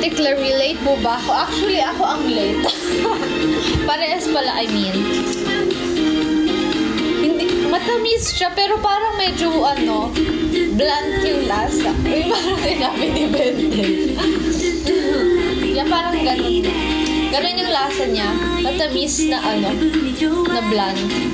Ate Claire, relate mo ba ako? Actually, ako ang late. Parehas pala, I mean. Hindi, matamis siya, pero parang medyo, ano, blunt yung lasa. Uy, parang sinabi ni Benten. yeah, parang ganun. Ganun yung lasa niya. Matamis na, ano, na blunt.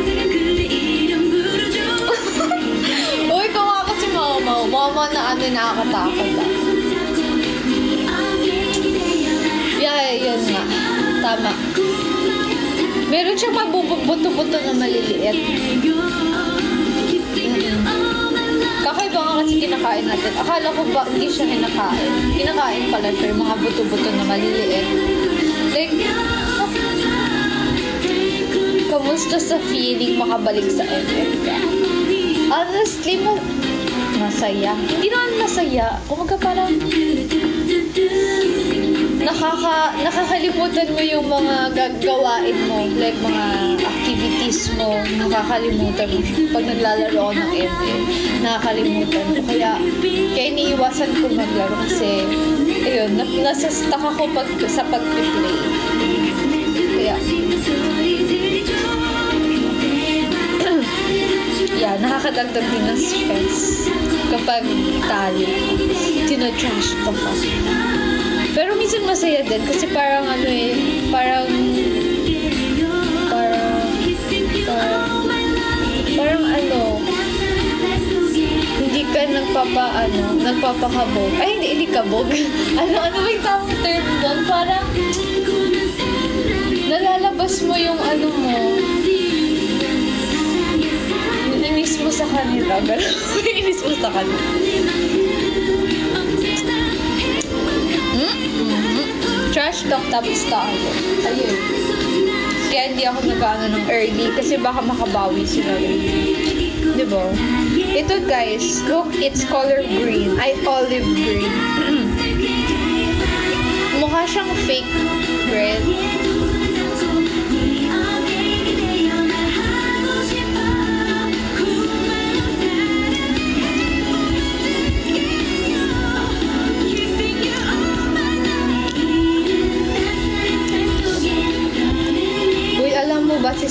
Uy, kung ako si Mama, Mama na ano nakakatakot ah. Yeah, yun nga. Tama. Meron siyang mabubuto-buto na maliliit. Kakaiba nga kasi kinakain natin. Akala ko ba hindi siya kinakain. Kinakain pala siya yung mga buto-buto na maliliit. Kamusta sa feeling makabalik sa ka? Honestly, ma masaya. Hindi naman masaya. Kumaga parang nakaka nakakalimutan mo yung mga gagawain mo, like mga activities mo, nakakalimutan mo. Pag naglalaro ako ng ML, nakakalimutan ko. Kaya, kaya iniiwasan ko maglaro kasi, ayun, na, nasa stuck ako pag, sa pag-play. Kaya, yeah, nakakadagdag din ng stress kapag talo. Tino-trash ko pa. Pero minsan masaya din kasi parang ano eh, parang parang parang parang ano hindi ka nagpapa ano, nagpapakabog. Ay, hindi, hindi kabog. ano, ano ba yung tamang term doon? Parang nalalabas mo yung ano mo, inis mo sa kanila. Ganun. inis mo sa kanila. Hmm? Mhm. Trash talk tapos talo. Ayun. Kaya hindi ako nag-ano ng early kasi baka makabawi sila rin. Diba? Ito guys, look, it's color green. Ay, olive green. Mukha siyang fake red.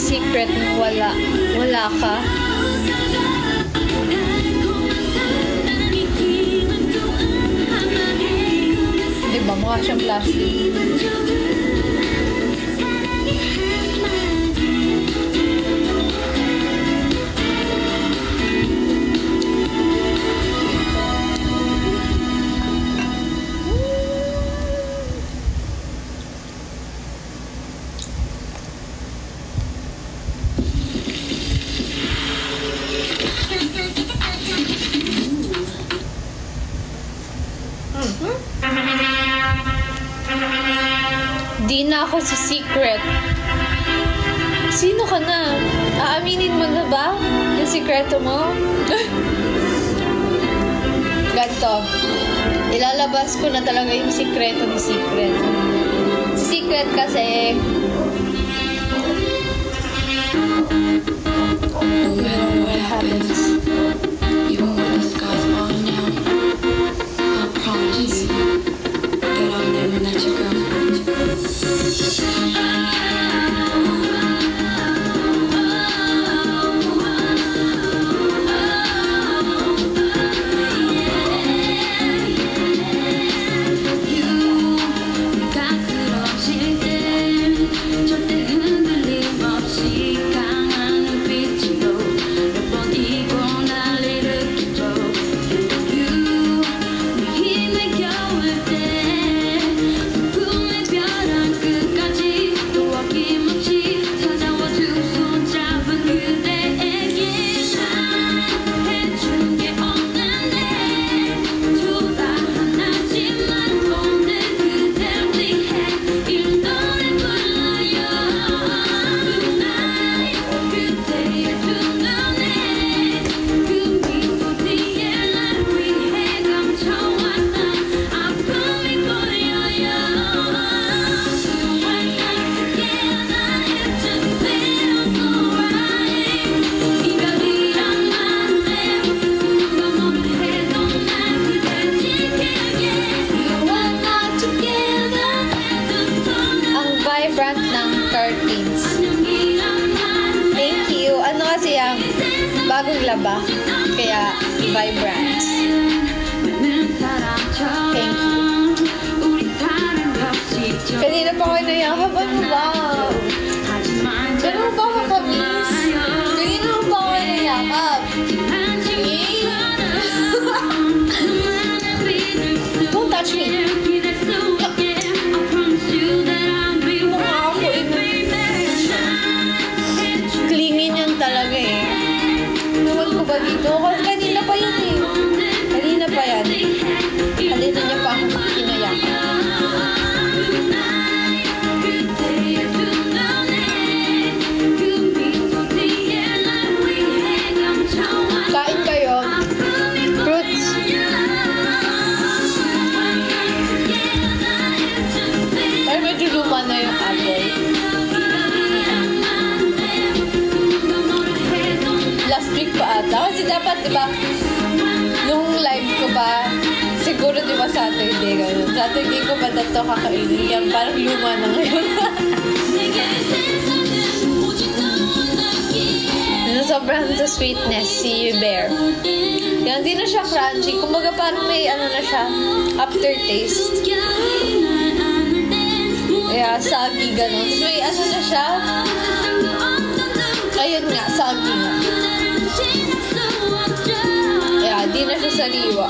Secret wala, wala ka? Diba, mukha siyang plastic. Di na ako si secret. Sino ka na? Aaminin mo na ba yung sikreto mo? Ganto. Ilalabas ko na talaga yung sikreto ni Secret. Secret kasi Na to kakainin. Yan, parang luma na ngayon. Ano, sobrang sa sweetness, see you bear. Yan, di na siya crunchy. Kumbaga parang may ano na siya, aftertaste. Kaya soggy ganun. Tapos may ano na siya, ayun nga, soggy nga. Kaya di na siya sariwa.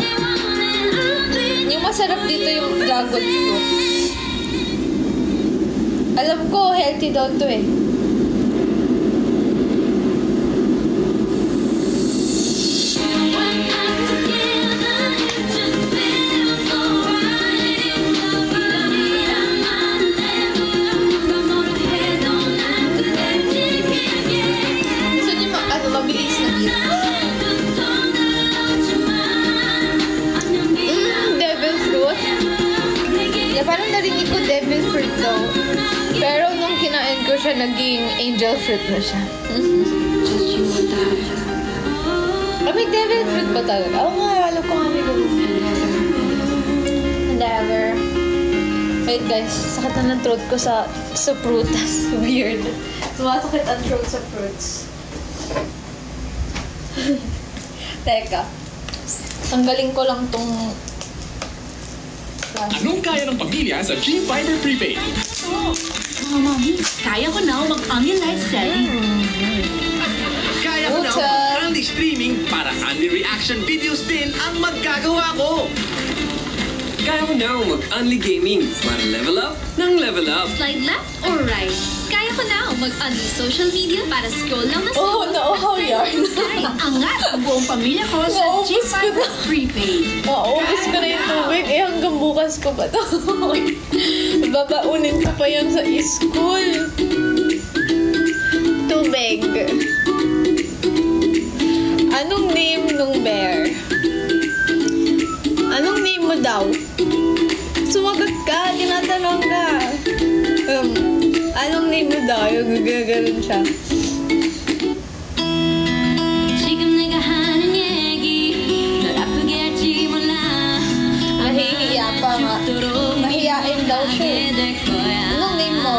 Masarap dito yung dragon fruit. Alam ko, healthy daw to eh. Throat ko sa sa prutas. Weird. Sumasakit ang throat sa fruits. Teka. Tanggalin ko lang tong plastic. Anong kaya ng pamilya sa G-Fiber Prepaid? Mga mami, kaya ko na mag-onion light setting. Kaya ko na mag-Andy streaming para Andy reaction videos din ang magagawa ko. Kaya ko na mag-unli gaming para level up ng level up. Slide left or right? Kaya ko na mag-onion social media para scroll lang na Oh, no, oh, yarn. Angat ang buong pamilya ko sa Naubos ko G5 na. Prepaid. Maubos ko na yung tubig. Eh, hanggang bukas ko ba to? Babaunin ko pa yan sa school. Tubig. Anong name nung bear? Anong name mo daw? ka, tinatanong ka. Um, anong name mo daw? Yung gagano'n siya. Nahihiya pa nga. Mahihiyain daw siya. Eh. Anong name mo?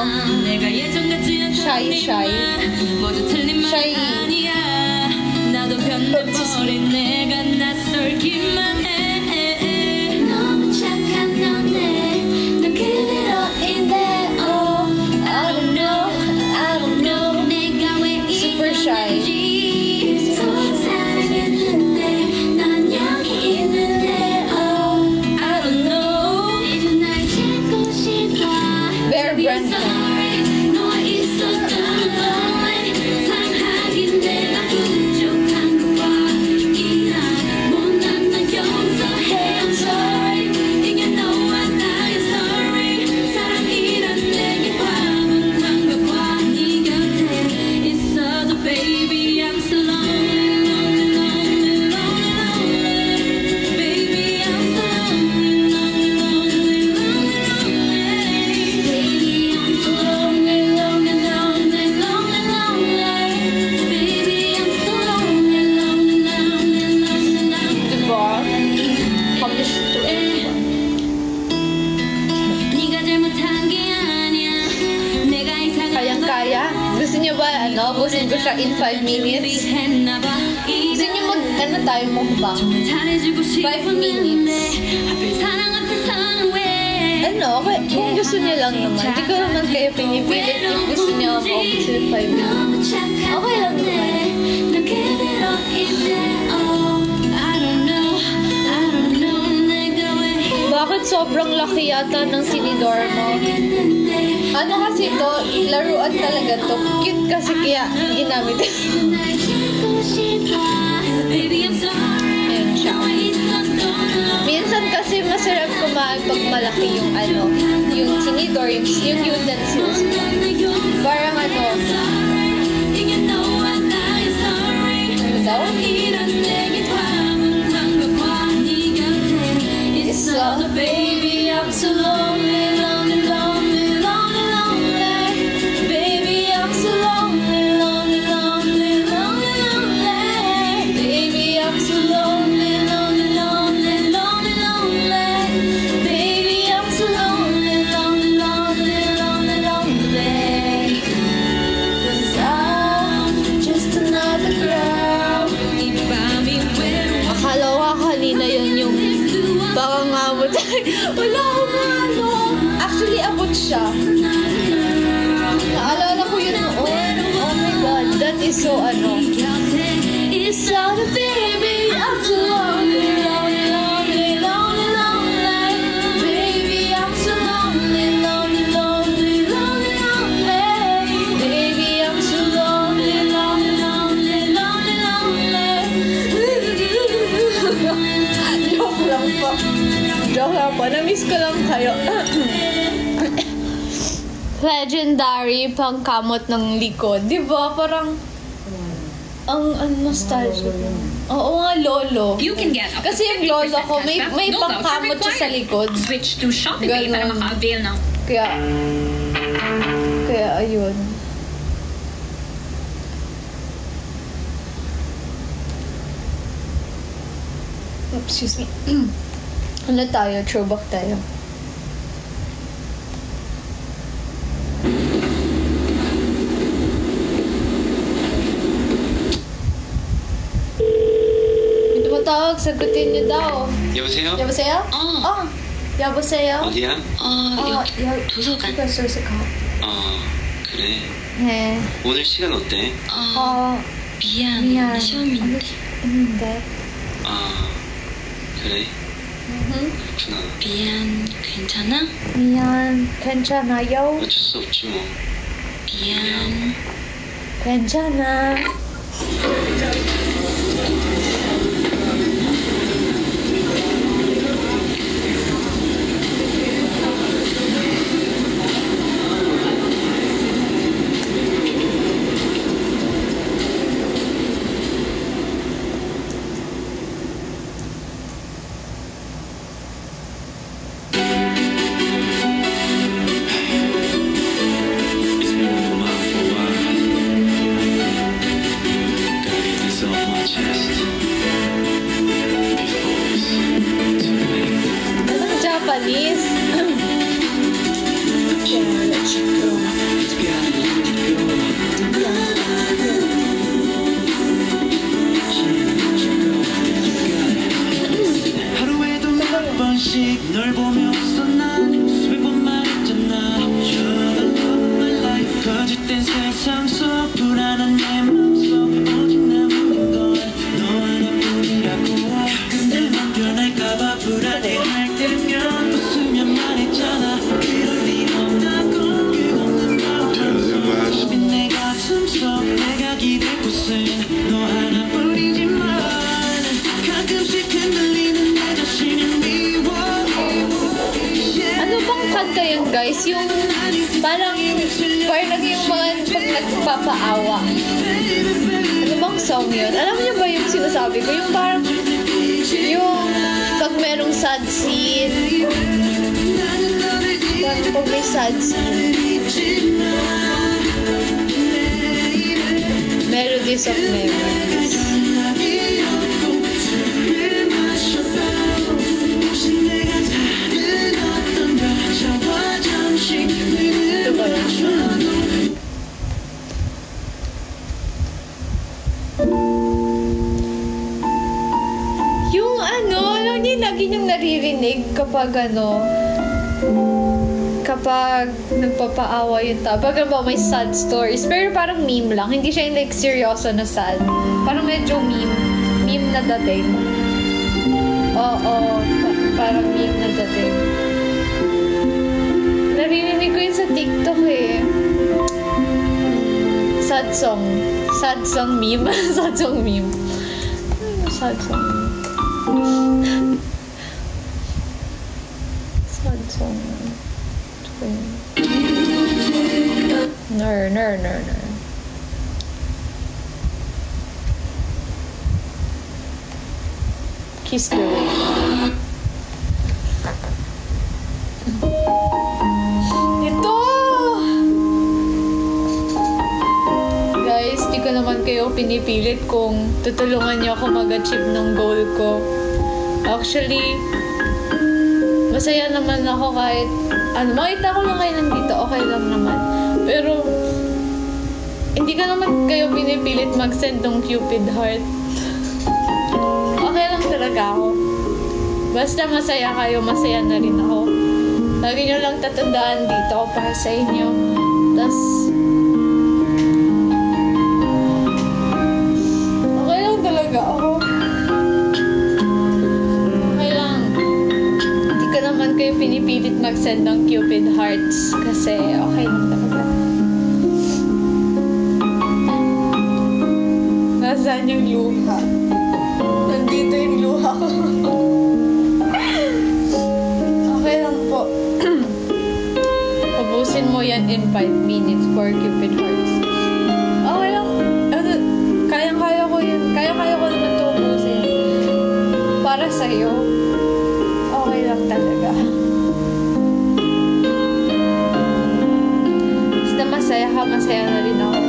Shy, shy. Shy. 5 minutes. Gusto nyo mag, ano tayo, mukbang? 5 minutes. Ano, okay. kung gusto nyo lang naman, hindi ko naman kayo pinipilit if gusto nyo ako up to 5 minutes. Okay lang naman. Bakit sobrang laki yata ng tinidor mo? Ano kasi to? Laruan talaga to. Cute kasi kaya ginamit. Minsan kasi masarap kumain pag malaki yung ano, yung tinidor, yung, yung utensils. Parang ano, darling, baby, I'm so lonely. Legendary pangkamot ng likod. Di ba? Parang ang ang nostalgic. Oo nga, lolo. You can get up Kasi yung lolo 50% ko, may, may pangkamot siya sa likod. Switch to Shopee Pay para maka-avail ng Kaya, kaya ayun. Excuse me. ano tayo? Throwback tayo. Niyo daw. 여보세요? 여보세요? 어. 어. 여보세요? 어디야? 어, 어, 여기 여, 도서관 이거 소스카. 어 그래 네. 오늘 시간 어때? 어, 어, 미안, 미안. 시험인데 했는데. 아 그래 음. 그렇구나 미안, 괜찮아? 미안. 괜찮아요? 어쩔 수 없지 뭐 미안 괜찮아. Anong Japanese? Yung tao. Pag ba may sad stories. Pero parang meme lang. Hindi siya yung like seryoso na sad. Parang medyo meme. Meme na dating. Oo. Pa- parang meme na dating. Naririnig ko yun sa TikTok eh. Sad song. Sad song meme. sad song meme. Sad song Kiss the ring. Ito! Guys, di ko naman kayo pinipilit kung tutulungan niyo ako mag-achieve ng goal ko. Actually, masaya naman ako kahit ano, makita ko lang kayo nandito, okay lang naman. Pero, hindi ka naman kayo pinipilit mag-send ng Cupid heart. Talaga ako. Basta masaya kayo, masaya na rin ako. Lagi nyo lang tatandaan dito ako para sa inyo. Tapos, okay lang talaga. Okay lang. Hindi naman kayo pinipilit mag-send ng Cupid hearts kasi okay lang masaya na rin.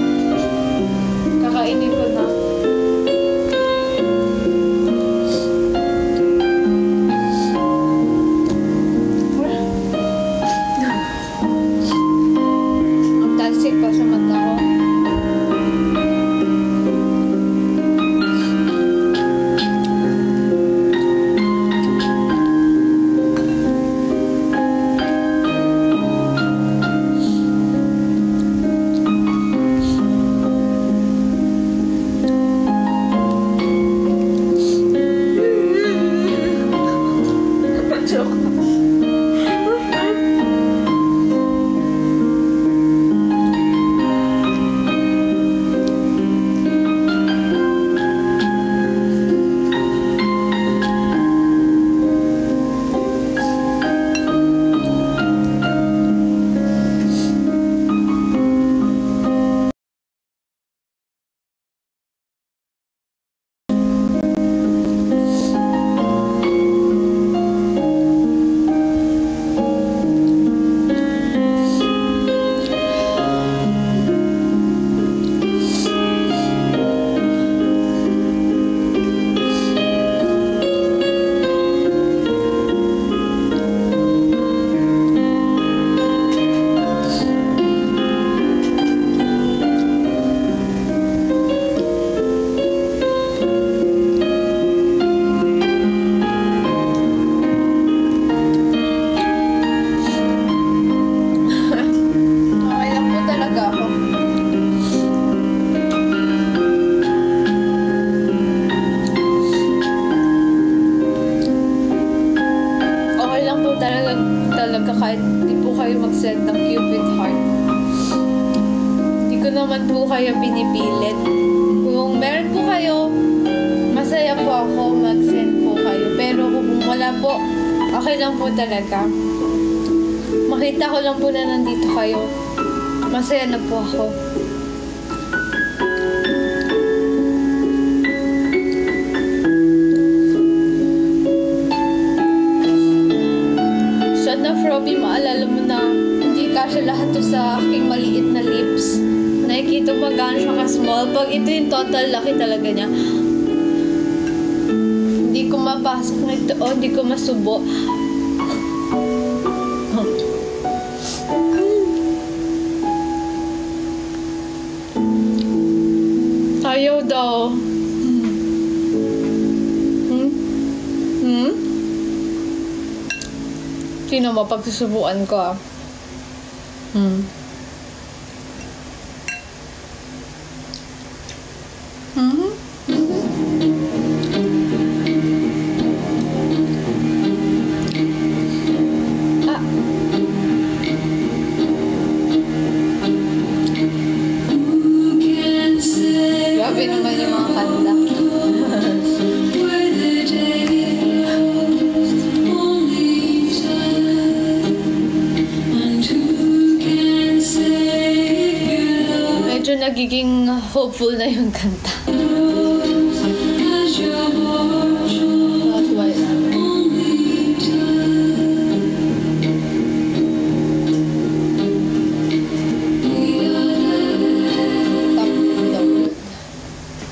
Mo, pagsusubuan ko nagiging hopeful na yung kanta.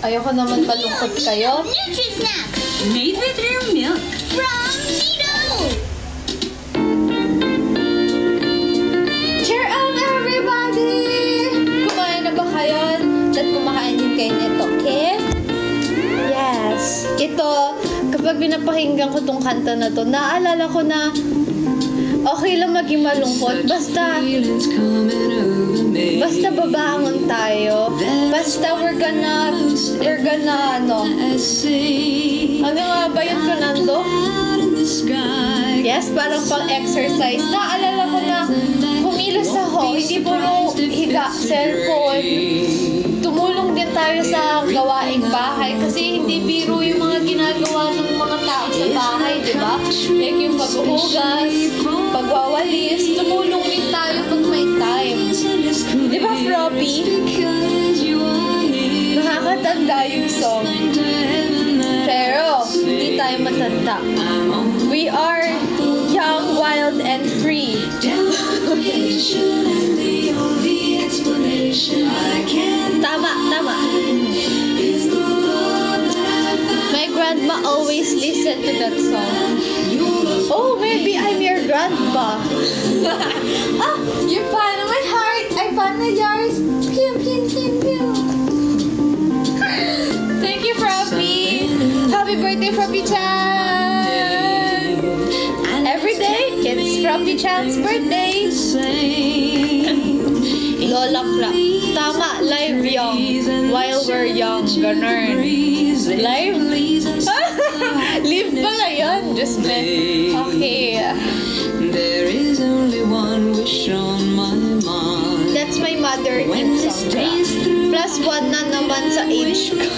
Ayoko naman malungkot kayo. Nutri-Snack Made with real milk. from kapag pinapakinggan ko tong kanta na to, naalala ko na okay lang maging malungkot. Basta, basta babangon tayo. Basta we're gonna, we're gonna, ano, ano nga ba yun, Fernando? Yes, parang pang-exercise. Naalala ko na kumilos ako, hindi puro higa, cellphone. Tayo sa gawaing bahay kasi hindi biro yung mga ginagawa ng mga tao sa bahay, di ba? Like yung paghuhugas, pagwawalis, tumulong din tayo pag may time. Di ba, Froppy? Nakakatanda yung song. Pero, hindi tayo matanda. We are young, wild, and free. Tama, tama. My grandma always listened to that song. Oh, maybe I'm your grandma. ah, fan of my heart. Fan of yours. Pew, pew, pew, pew. Thank you, Froppy. Happy birthday, Froppy Chan. Every day, it's Froppy Chan's birthday. Lola Cla. Tama, live young. While we're young, ganun. Live? Live pala yun. Just me. Okay. There is only one wish on my mind. That's my mother in song. Plus one na naman sa age ko.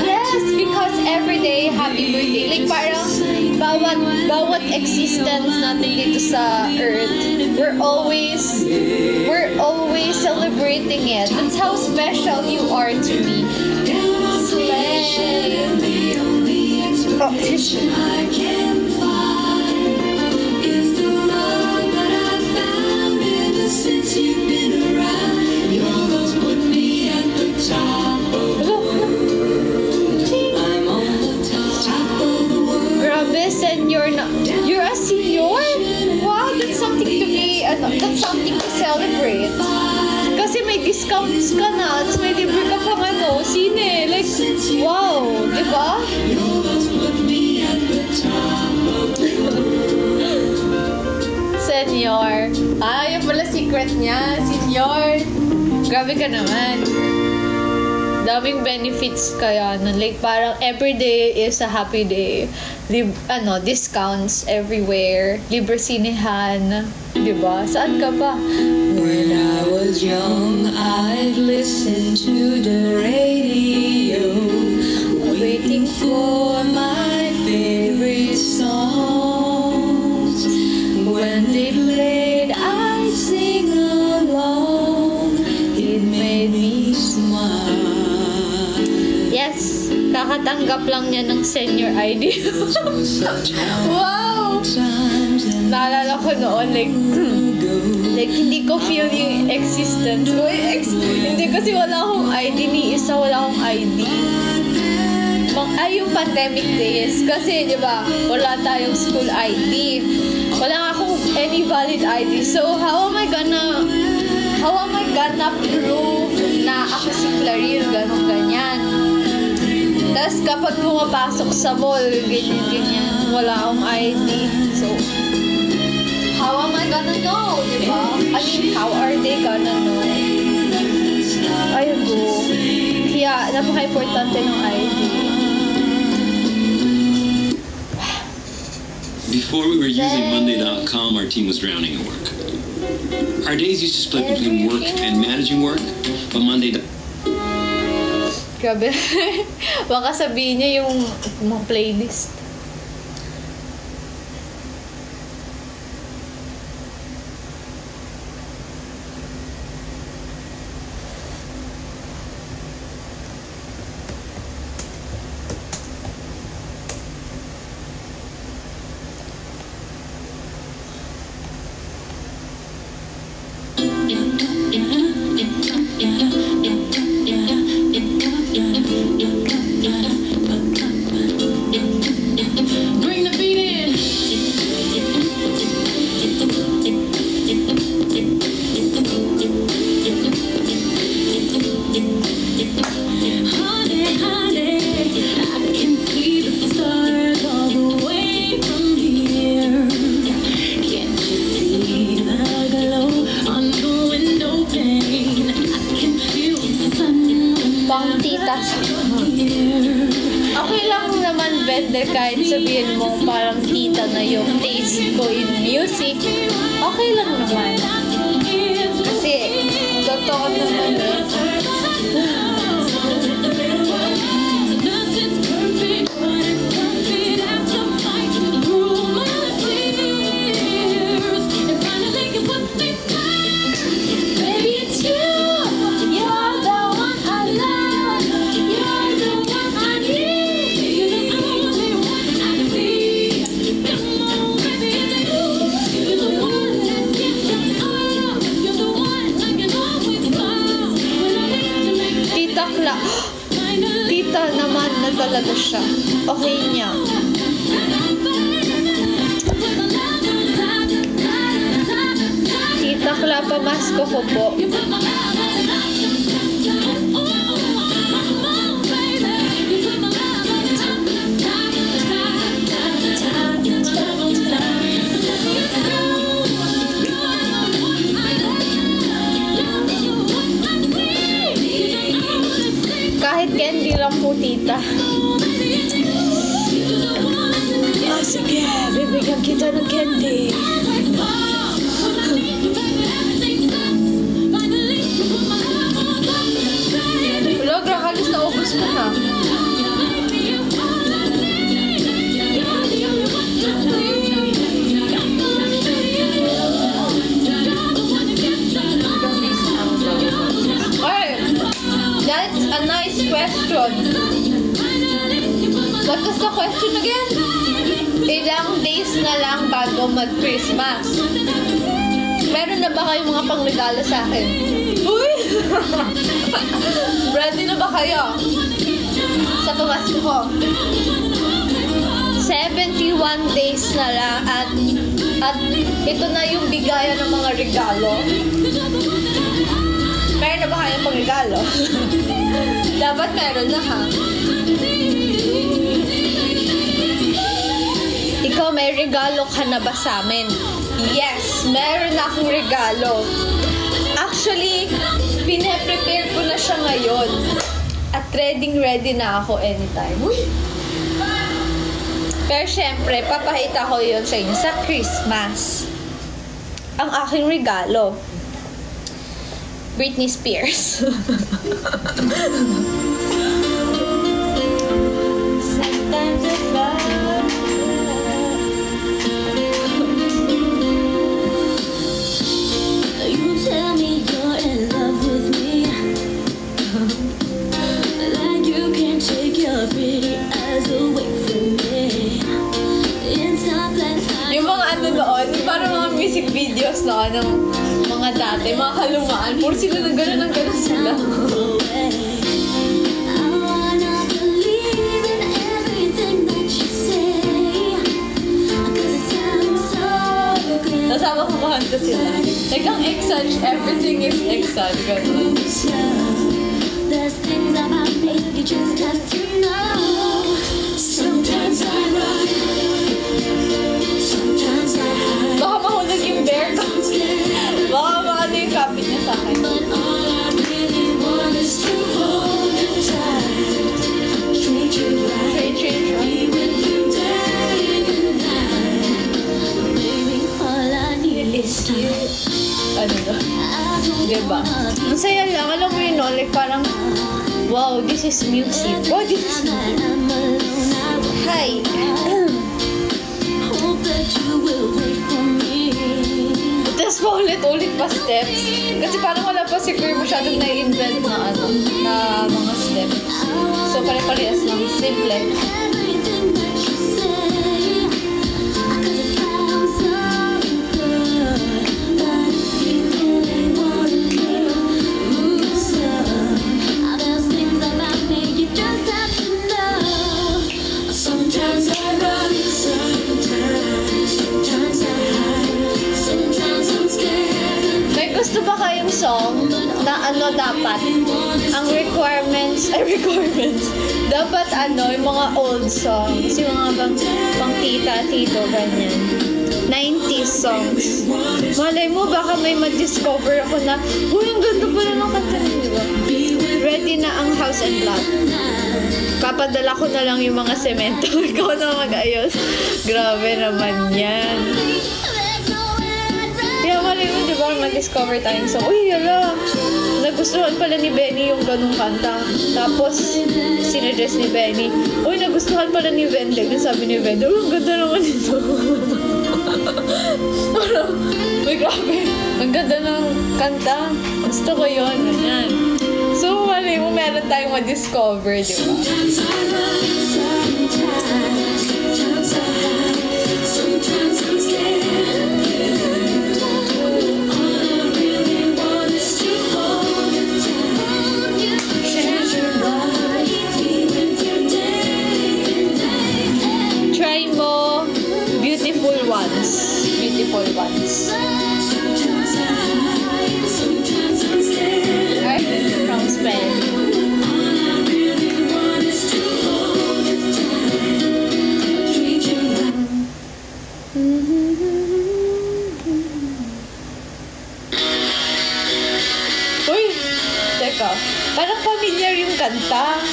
Yes, because every day, happy birthday. Like parang bawat, bawat existence natin dito sa earth, we're always, we're always celebrating it. That's how special you are to me. Oh, excuse me. Grabe, that's something to celebrate. Kasi may discounts ka na, tapos may libre ka pang ano, sine. Like, wow, di ba? Senior. Ah, yun pala secret niya. Senior. Grabe ka naman. Daming benefits kaya nun. Like, parang every day is a happy day. Lib ano, discounts everywhere. Libre sinehan. Diba? Saan ka ba? When I was young, I'd listen to the radio, waiting for Kakatanggap lang niya ng senior ID. wow! Naalala ko noon, like, like, hindi ko feel yung existence. Uy, ex- hindi kasi wala akong ID ni isa, wala akong ID. Mang, ay, yung pandemic days. Kasi, di ba, wala tayong school ID. Wala akong any valid ID. So, how am I gonna, how am I gonna prove na ako si Clarille, ganun, ganyan. Tapos kapag pumapasok sa mall, ganyan-ganyan, wala akong ID. So, how am I gonna know, di ba? I mean, how are they gonna know? Ayun go. Kaya, napaka-importante ng ID. Before we were using. Monday.com, our team was drowning in work. Our days used to split between work and managing work, but Monday. Grabe. Baka sabihin niya yung playlist. Regalo ka na ba sa amin? Yes, meron akong regalo. Actually, pine-prepare ko na siya ngayon. At ready ready na ako anytime. Uy! Pero syempre, papakita ko yun sa inyo sa Christmas. Ang aking regalo. Britney Spears. videos noon ng mga dati, mga kalumaan. Puro sila ng gano'n ng gano'n sila. Nasama ko kahanta sila. Like, ang Exage, everything is Exage. Gano'n. There's things about me you just have to Diba? Ang saya lang. Alam mo yun, no? Like parang, wow, this is music. Wow, this is Hi! Tapos paulit-ulit pa steps. Kasi parang wala pa si Kuya masyadong na-invent na ano, na mga steps. So, pare-parehas lang. Simple. Ano dapat? Ang requirements, ay requirements, dapat ano, yung mga old songs, yung mga bang, pang tita, tito, ganyan. 90s songs. Malay mo, baka may ma-discover ako na, uy, ang ganda pala ng kanta niyo, di ba? Ready na ang house and lot. Papadala ko na lang yung mga semento. Ikaw na mag-ayos. Grabe naman yan. Kaya malay mo, di ba, ma-discover tayong song. Uy, yala, nagustuhan pala ni Benny yung ganung kanta. Tapos, sinadjust ni Benny, uy, nagustuhan pala ni Vendeg. Yung sabi ni Vendeg, uy, ang ganda naman ito. Parang, grabe, ang ganda ng kanta. Gusto ko yun, ganyan. So, malay mo, meron tayong ma-discover, di ba? Sometimes I'm scared. Bye.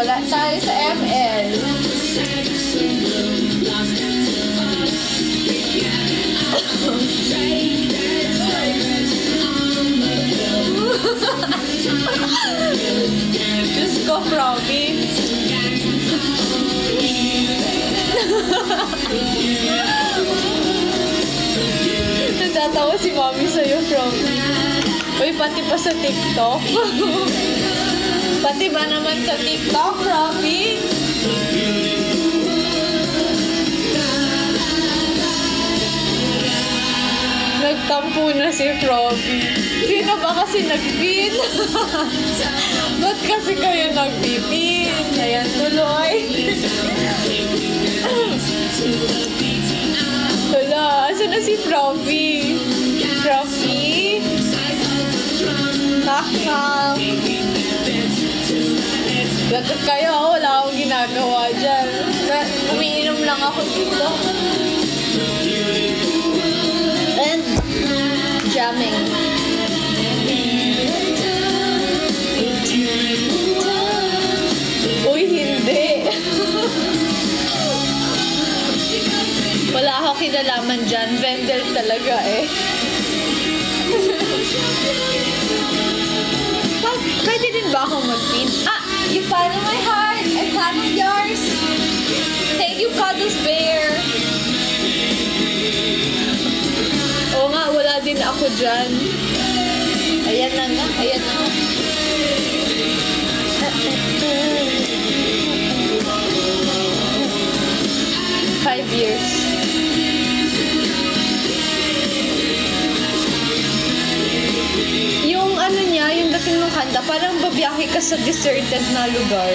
Wala tayo sa ML. Diyos ko, Frappy. Natatawa si Mami sa'yo, Frappy. Uy, pati pa sa TikTok. pati ba naman sa TikTok, Frappy? Nagtampo na si Froggy. Sino ba kasi nagpin? Ba't kasi kayo nagpipin? Ayan tuloy. Hala, asa na si Froggy? Froggy? Knock knock. Lagot kayo, ako wala akong ginagawa dyan. Umiinom lang ako dito. And jamming. Uy, hindi. Wala ako kinalaman dyan. Vendel talaga eh. Pwede din ba akong mag-pin? You follow my heart. I follow yours. Thank you, Cuddles Bear. Oo nga, wala din ako dyan. Ayan na nga, ayan na nga. Five years. pagdating ng kanta, parang babiyahe ka sa deserted na lugar.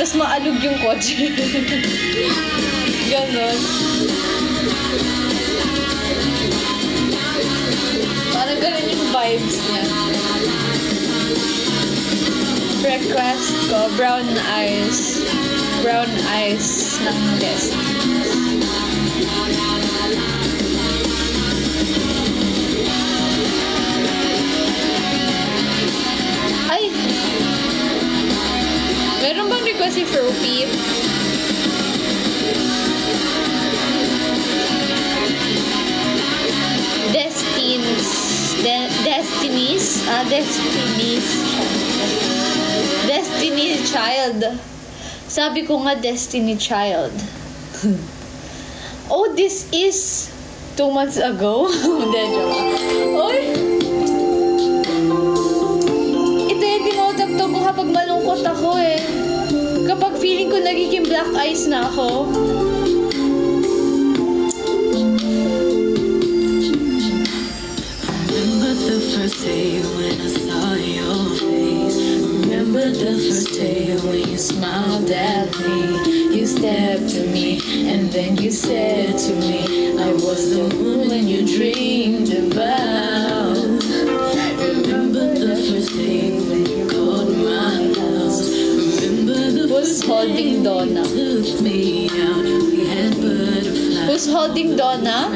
Tapos maalog yung kotse. Ganon. Parang ganun yung vibes niya. Request ko, brown eyes. Brown eyes ng guest. Kasi ko si Froopy. Destines. De Destinies? Ah, Destinies. Destiny Child. Sabi ko nga Destiny Child. oh, this is two months ago. Hindi, joke. Oy! Ito yung tinotab ko kapag malungkot ako eh. ko nagiging black eyes na ako. Remember the first day when I saw your face. Remember the first day when you smiled at me. You stepped to me and then you said to me I was the woman you dreamed about. who's holding Donna? Who's holding Donna?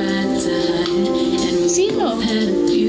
Sino?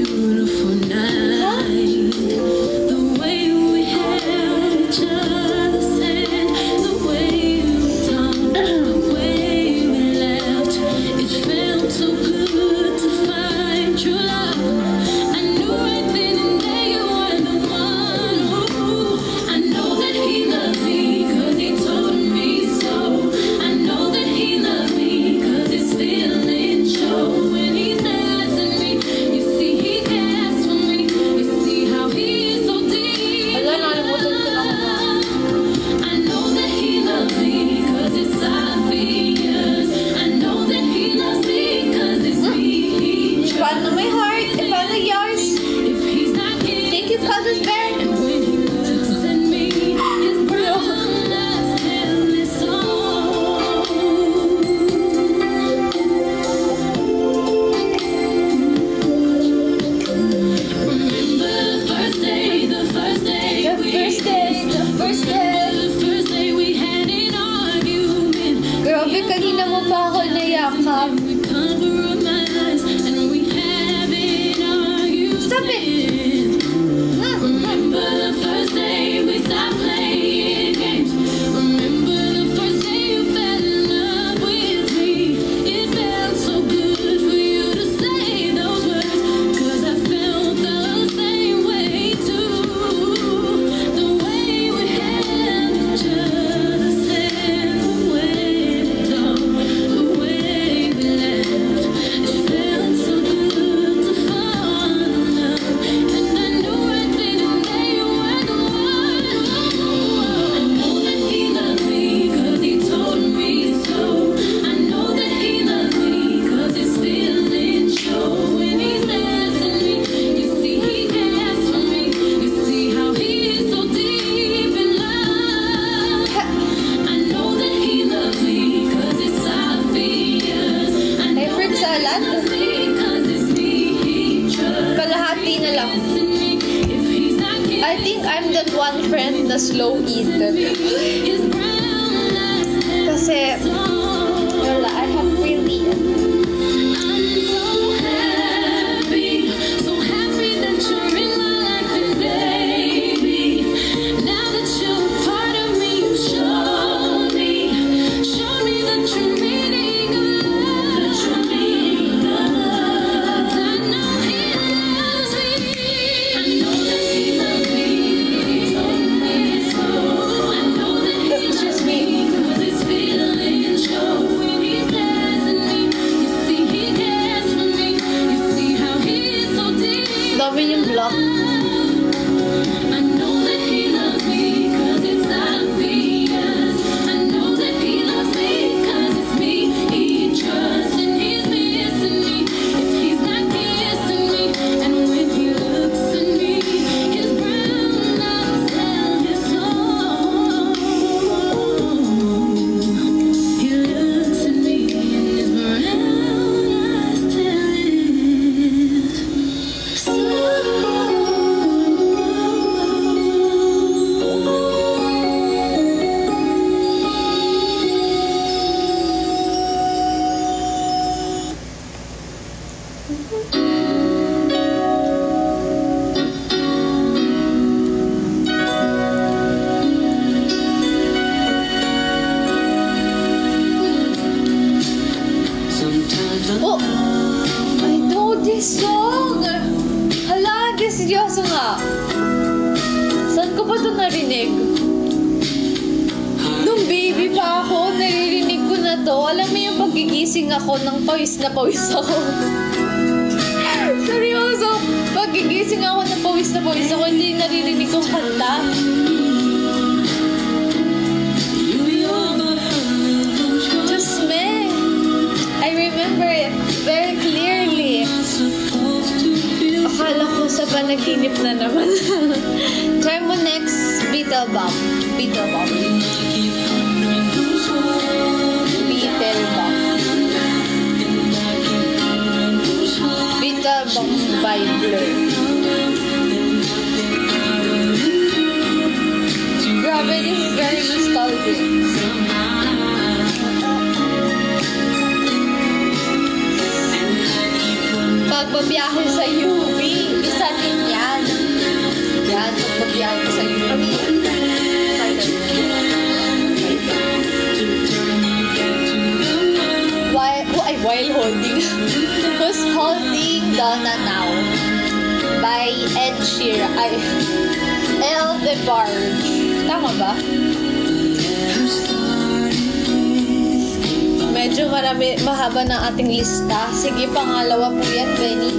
haba ng ating lista. Sige, pangalawa po yan, Benny.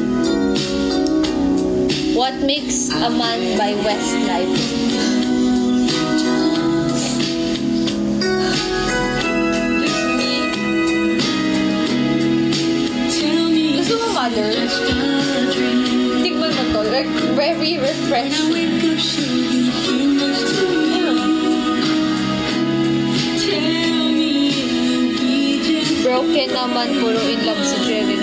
What Makes a Man by Westlife. Gusto mo, Mother? Tignan mo to. Very refreshing. One Puro in Love si Jeremy.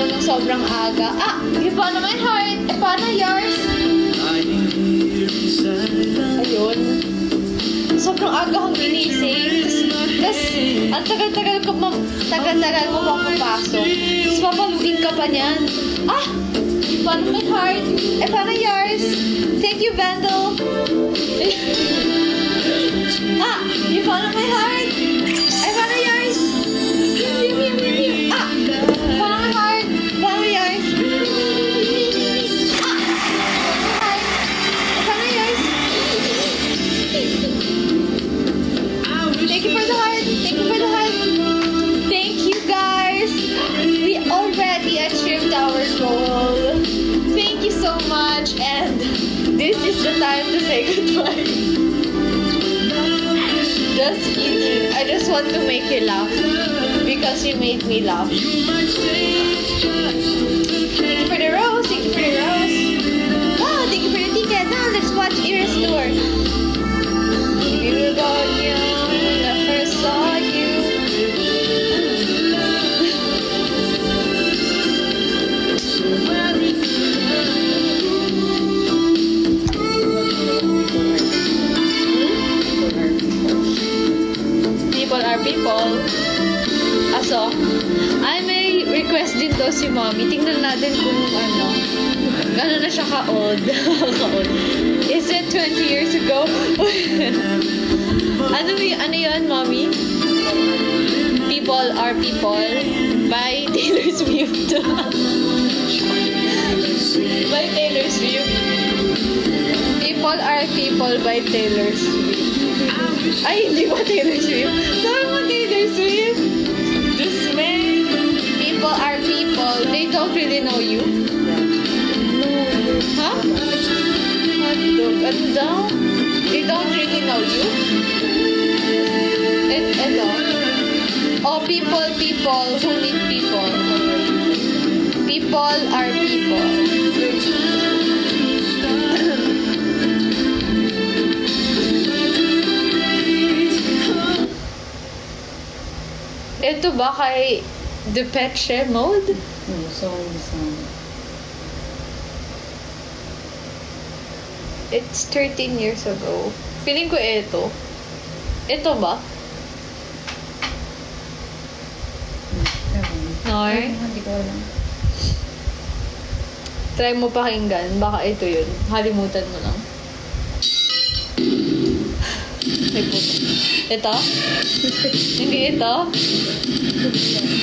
mo ng sobrang aga. Ah, yung paano my heart? E paano yours? Ayun. Sobrang aga kong ginising. Tapos, ang tagal-tagal ko pa, tagal-tagal ko pa papasok. Tapos, papalugin ka pa niyan. Ah! Yung paano my heart? E paano yours? Thank you, Vandal. ah! You follow my heart? just want to make you laugh because you made me laugh. For the rose, thank you for the. Wow, thank you for ticket. Now let's watch Iris tour. You got you. people a song. I may request din daw si mommy. Tingnan natin kung ano. Gano'n na siya ka-old. ka-old. Is it 20 years ago? ano, ano yun, mommy? People are people by Taylor Swift. by Taylor Swift. People are people by Taylor Swift. Ay, hindi ba Taylor Swift? Sabi mo Taylor Swift? Just me. People are people. They don't really know you. Huh? Ano daw? They don't really know you. And, ano? Oh, people, people who need people. People are people. Ito ba kay Depeche Mode? No, song, song. It's 13 years ago. Feeling ko ito. Ito ba? No. Hindi ko alam. Try mo pakinggan. Baka ito yun. Halimutan mo lang. Ay. Ito? Hindi ito?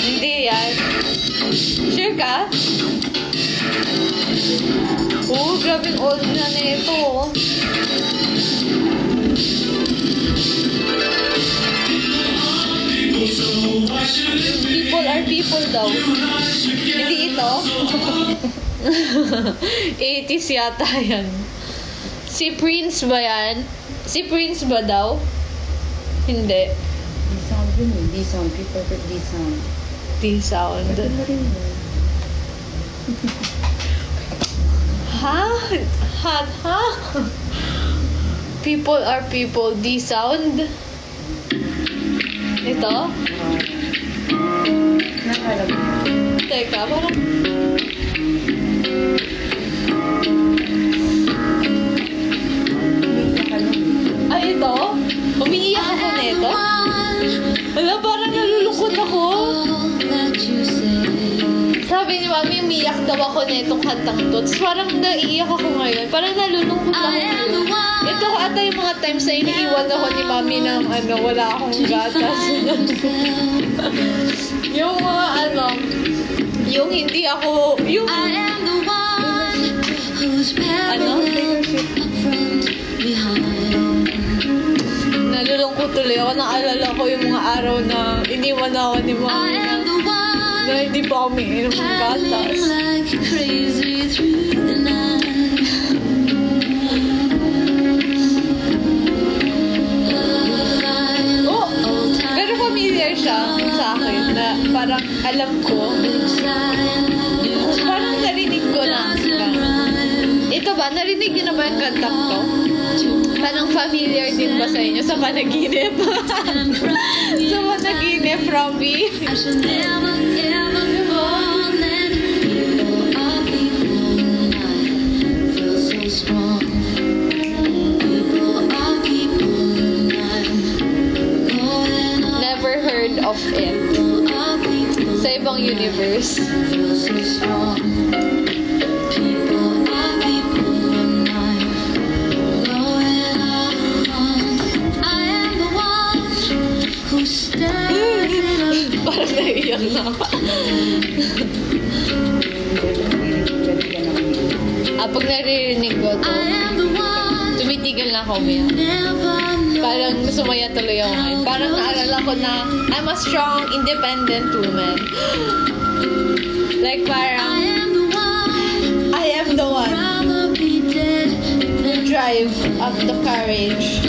Hindi yan. Sure ka? Oo, grabe old na na ito. oh. People are people daw. Hindi ito? 80s yata yan. Si Prince ba yan? Si Prince ba daw? Hindi. Di sound yun eh. Di sound. People that di sound. D-sound. Rin yun? Ha? Ha? Ha? People are people. D-sound? Ito? Nakalap. Teka, parang... Umiiyak ako nito? Wala, parang nalulungkot ako. Sabi ni Mami, umiiyak daw ako netong kantang to. Tapos parang naiiyak ako ngayon. Parang nalulungkot ako. Ito ko ata yung mga times na iniiwan ako ni Mami ng ano, wala akong gatas. yung mga ano, yung hindi ako, yung ano, nalulungkot tuloy ako. Naalala ko yung mga araw na iniwan ako ni Mami na, na hindi pa ako umiinom ng gatas. Oh, pero familiar siya sa akin na parang alam ko, parang narinig ko na, ito ba, narinig niyo na ba yung kantang to? Parang familiar din ba sa inyo sa panaginip? sa panaginip, Robbie? Never heard of it. Sa ibang universe. Parang naiiyak na ako. Ah, pag naririnig ko to, tumitigil na ako umiyak. Parang sumaya tuloy ako ngayon. Parang naalala ko na I'm a strong, independent woman. Like I parang, am the one I am the one who drive up the courage.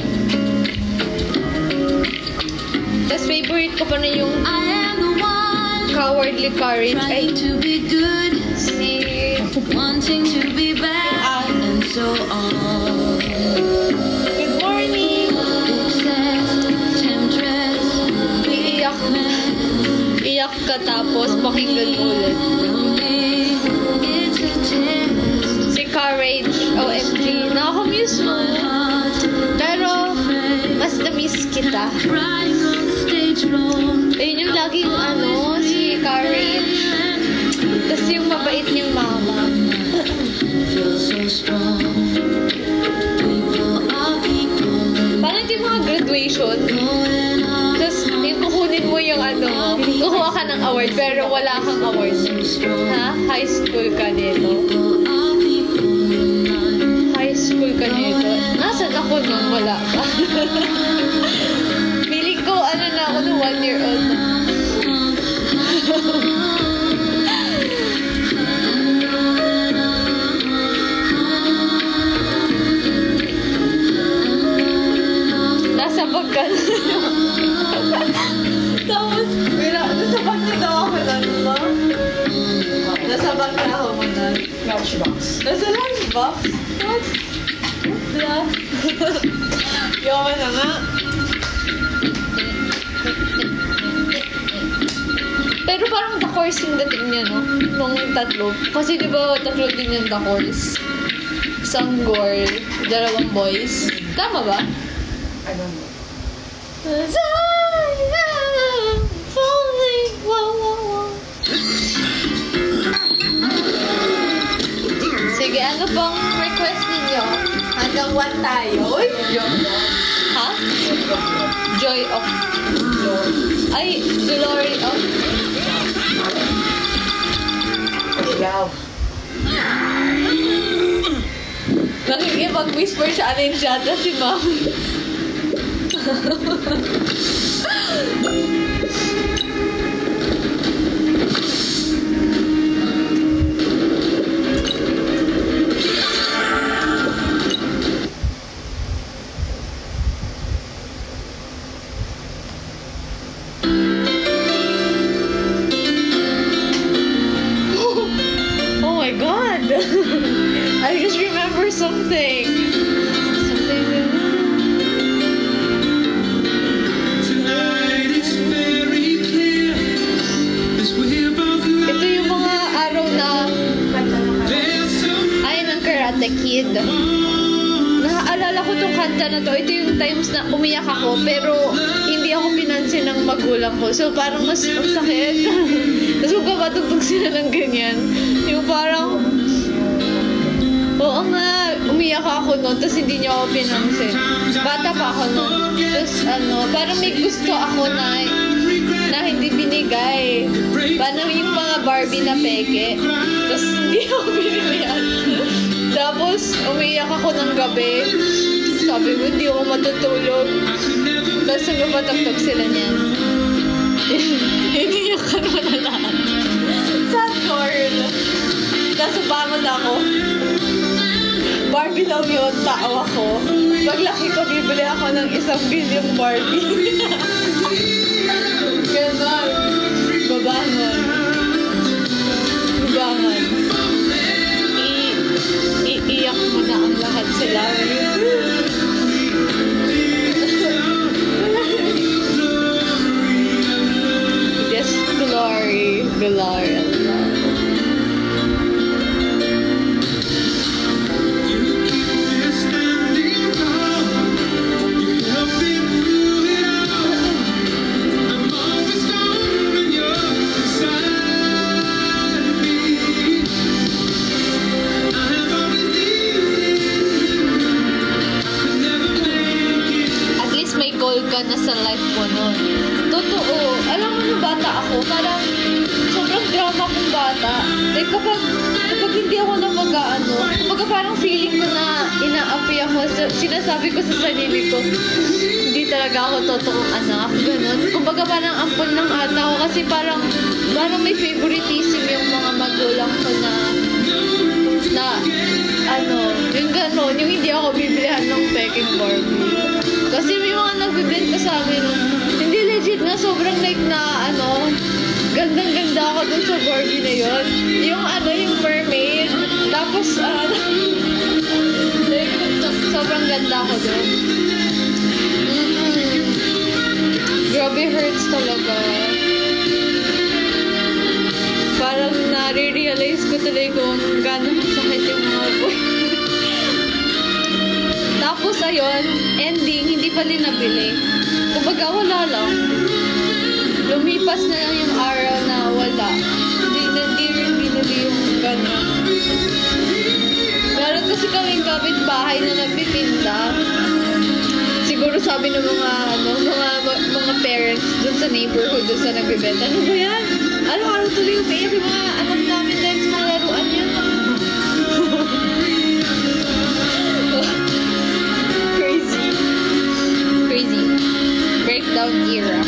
Tapos favorite ko pa na yung cowardly courage. Ay, trying to be good si... wanting to be bad Ah. and so on Good morning! Iiyak na. Iyak ka tapos pakinggan ulit. Si Courage, OMG. Nakaka-miss mo. Pero, mas na-miss kita. Ayun yung laging ano, si Courage. Tapos yung mabait niyang mama. Parang yung mga graduation. Tapos yung kukunin mo yung ano, kukuha ka ng award pero wala kang award. Ha? High school ka nito. High school ka nito. Nasaan ako nun? Wala pa. one year old na. Nasa bag ka na. Tapos, wala, nasa bag niya daw ako nun, no? Nasa bag na ako nun. Lunchbox. Nasa lunchbox? What? Wala. Yawa na nga. Course yung dating niya, no? Nung tatlo. Kasi di ba tatlo din yung the course? Isang girl, dalawang boys. Tama ba? I don't know. Falling, wow, wow, wow. Sige, ano pang request ninyo? Hanggang one tayo. Uy! Ha? Joy of... Ay, glory of... Yaw. Nakikipag-whisper siya alin siya si ma'am. ako ng isang bilyong Barbie. Parang feeling ko na inaapi ako, sa- sinasabi ko sa sarili ko, hindi talaga ako totoong anak. Ganun. Kumbaga parang ampon ng ata ako kasi parang, parang may favoritism yung mga magulang ko na na ano, yung gano'n, yung hindi ako bibilihan ng peking Barbie. Kasi may mga nagbibenta sa amin, hindi legit na sobrang like na ano, gandang-ganda ako dun sa Barbie na yun. Yung ano, yung mermaid. Tapos, ano, so- sobrang ganda ako dun. Mm-mm. Grabe hurts talaga. Parang nare-realize ko tuloy kung gano'n sakit yung mga boy. Tapos ayun, ending, hindi pa din nabili. Kumbaga wala lang. Lumipas na lang yung araw na wala. Hindi, hindi rin family yung gano'n. Kasi kaming kapitbahay na nagtitinda. Siguro sabi ng mga ano, mga mga parents dun sa neighborhood dun sa nagbebenta, ano ba yan? Araw-araw tuloy umiiyak yung mga anak namin dahil sa mga laruan yan. Crazy. Crazy. Breakdown era.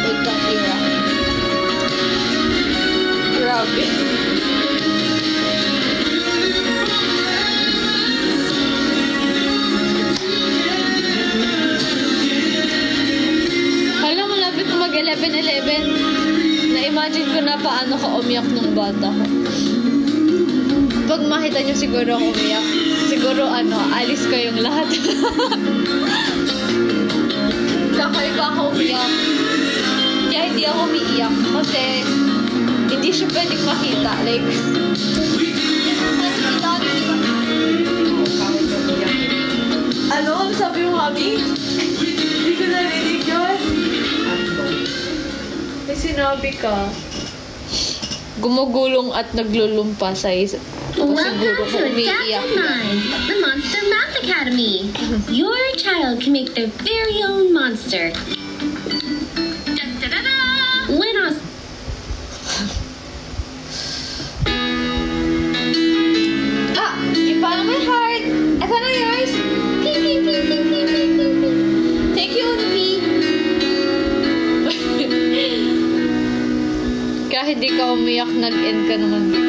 Breakdown era. Grabe. 11-11. Na-imagine ko na paano ka umiyak nung bata ko. Pag makita niyo siguro ako umiyak, siguro ano, alis kayong lahat. Kakaiba ako umiyak. Kaya hindi ako umiiyak kasi hindi siya pwedeng makita. Like? Ano sabi mo, Mami? Sinabi ka. Gumugulong at naglulumpa sa siguro Welcome kung to umiiyak. Adapted Mind, the Monster Math Academy. Your child can make their very own monster. Umiyak, nag-end ka bigla.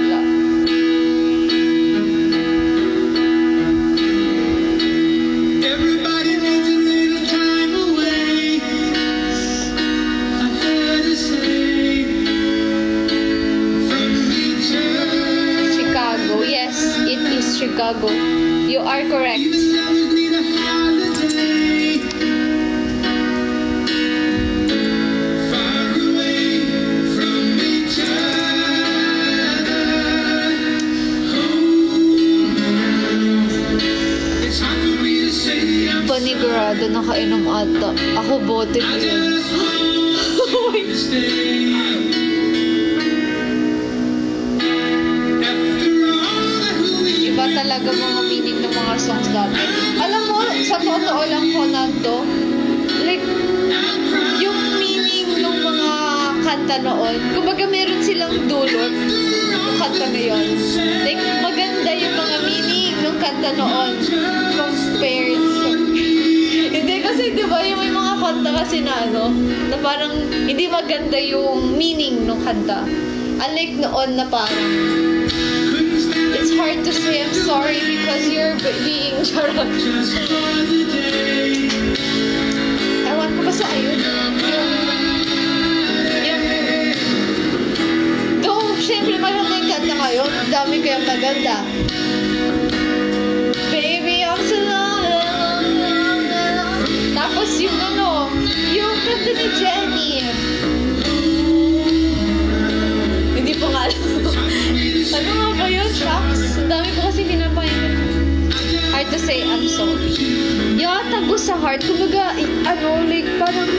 Sa totoo lang ko nando, like, yung meaning ng mga kanta noon, kumbaga meron silang dulot ng kanta na yun. Like, maganda yung mga meaning ng kanta noon compared sa... Hindi kasi, di ba, yung may mga kanta kasi na ano, na parang hindi maganda yung meaning ng kanta. Unlike noon na parang, hard to say I'm sorry because you're be- being charot. Ewan ko ba sa ayun? Yung, yung, though, syempre maganda yung kanta. Ang dami kayang maganda. Baby, I'm so lonely, lonely, lonely, lonely. Tapos yung ano, yung kanta ni Jenny. Hindi po nga alam. ano nga ba yun? Shucks. To say, I'm sorry. Yung tagos sa heart, kumbaga, ano, like, parang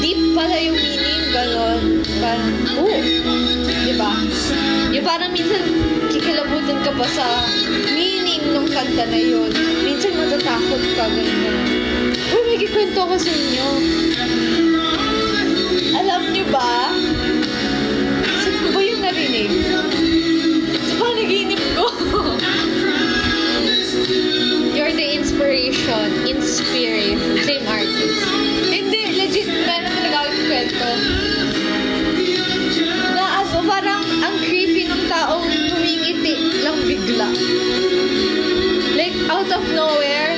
deep pala yung meaning, ganon. Parang, oh, di ba? Yung parang minsan, kikilabutan ka pa sa meaning ng kanta na yun. Minsan matatakot ka, ganon. Uy, may kikwento ko sa inyo. Inspiration. Inspiration. Same artist. Hindi, legit. Meron talaga akong kwento. Na ano, parang ang creepy ng taong humingiti lang bigla. Like, out of nowhere.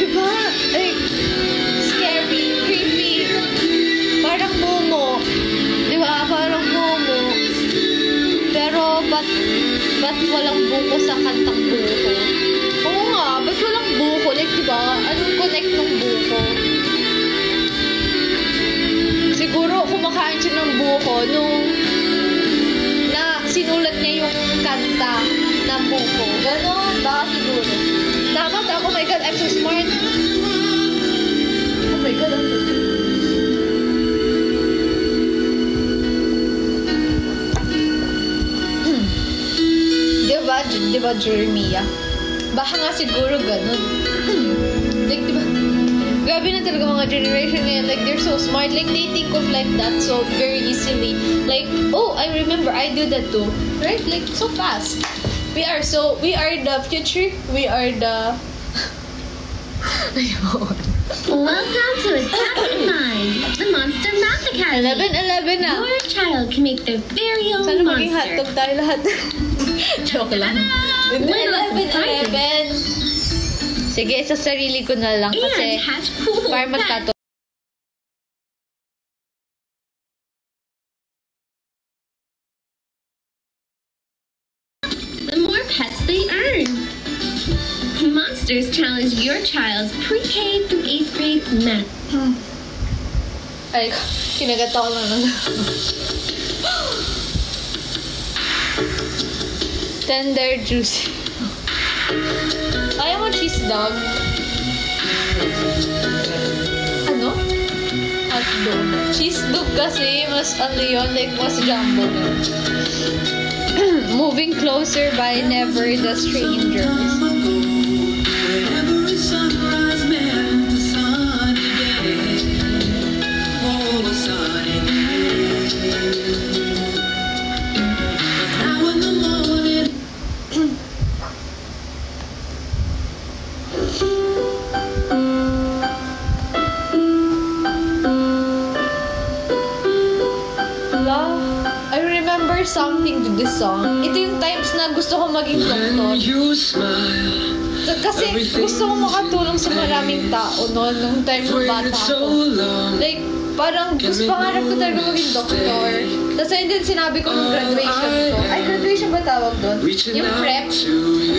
Diba? Like, scary, creepy. Parang momo. Diba? Parang momo. Pero, ba't, ba't walang buko sa kantang buko? ba? Anong connect ng buko? Siguro kumakain siya ng buko nung na sinulat niya yung kanta ng buko. Ganon, baka siguro. Takot ako, oh my god, I'm so smart. Oh my god, I'm so smart. Hmm. diba, diba Jeremiah? Baka nga siguro ganun. Grabe na talaga mga generation ngayon. Like, they're so smart. Like, they think of like that so very easily. Like, oh, I remember, I do that too. Right? Like, so fast. We are so, we are the future. We are the... Welcome to in Mind, the Monster Math Academy. 11-11 na. Your child can make their very own Sana maging monster. hotdog tayo lahat. Joke lang. Win lots of prizes 11-11. Sige, sa sarili ko na lang and kasi hatch cool para pets. magkato. The more pets they earn. Monsters challenge your child's pre-K through 8th grade math. Ay, kinagat ako lang nun. Tender, juicy. Ayaw mo cheese dog? Ano? Hotdog. Cheese dog kasi, mas ano yun, like mas jumbo. Moving closer by Never the Strangers. This song. Ito yung times na gusto ko maging doktor. Kasi gusto ko makatulong sa maraming tao noon, nung time ng bata ako. Like, parang gusto pangarap ko talaga maging doktor. Tapos ayun din sinabi ko nung graduation ko. Ay, graduation ba tawag doon? Yung prep.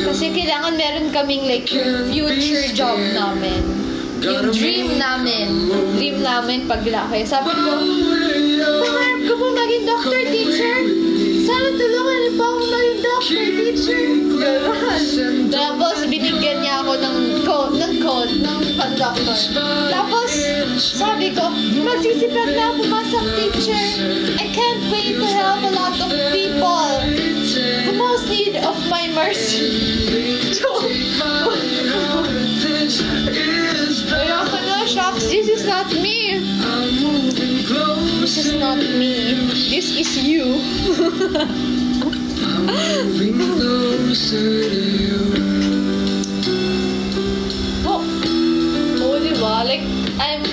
Kasi kailangan meron kaming like future job namin. Yung dream namin. Dream namin paglaki. Sabi ko, pangarap ko po maging doctor teacher. Tulungan niyo po ako maging doctor teacher. Ganon. Tapos binigyan niya ako ng code, ng code, ng pan-doctor. Tapos sabi ko, magsisipag na pumasok teacher. I can't wait to help a lot of people. The most need of my mercy. Kaya shucks, this is not me. This is not me. This is you. oh, oh, di ba? Like, I'm,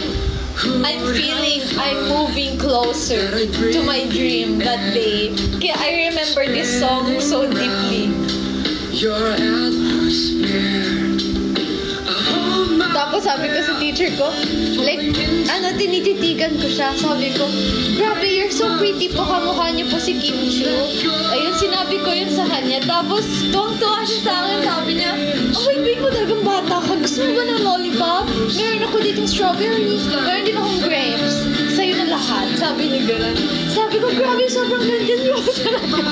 I'm feeling I'm moving closer to my dream that day. Kaya I remember this song so deeply. Your atmosphere. Sabi ko sa teacher ko, like, ano, tinititigan ko siya. Sabi ko, grabe, you're so pretty po. Kamukha niyo po si Kim Chu. Ayun, sinabi ko yun sa kanya. Tapos, tuwang-tuwa siya sa akin. Sabi niya, oh, wait, wait mo talagang bata ka. Gusto mo ba ng lollipop? Meron ako ditong strawberry. Meron din akong grapes. Sa'yo na lahat. Sabi niya gano'n. Sabi ko, grabe, sobrang ganda niyo talaga.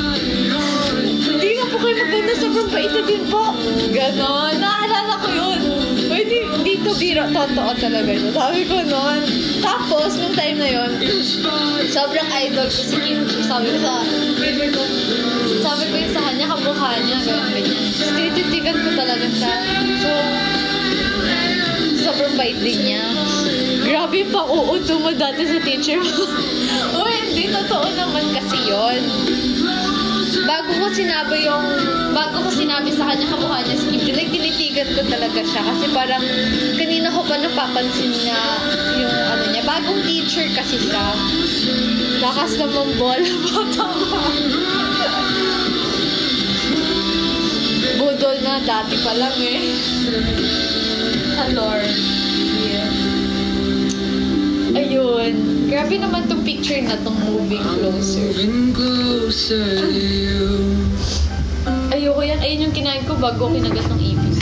Hindi nga po kayo maganda. Sobrang bait na din po. Ganon. Naalala ko yun. Di, dito biro. Totoo talaga yun. Sabi ko noon. Tapos, nung time na yun, sobrang idol ko si Kim Chi. Sabi ko sa, sabi ko yun sa kanya, kamukha niya, ganyan, ganyan. Ko talaga siya. So, sobrang bait din niya. Grabe yung pang-uuto mo dati sa teacher mo. Uy, hindi. Totoo naman kasi yon bago ko sinabi yung, bago ko sinabi sa kanya kamukha niya si Kim like, tinitigan ko talaga siya. Kasi parang, kanina ko pa napapansin niya yung ano niya. Bagong teacher kasi siya. Lakas naman bola, bata pa. Budol na, dati pa lang eh. Alor. Yeah. Ayun. Grabe naman tong picture na tong moving closer. Moving closer bago kinagat ng ibis.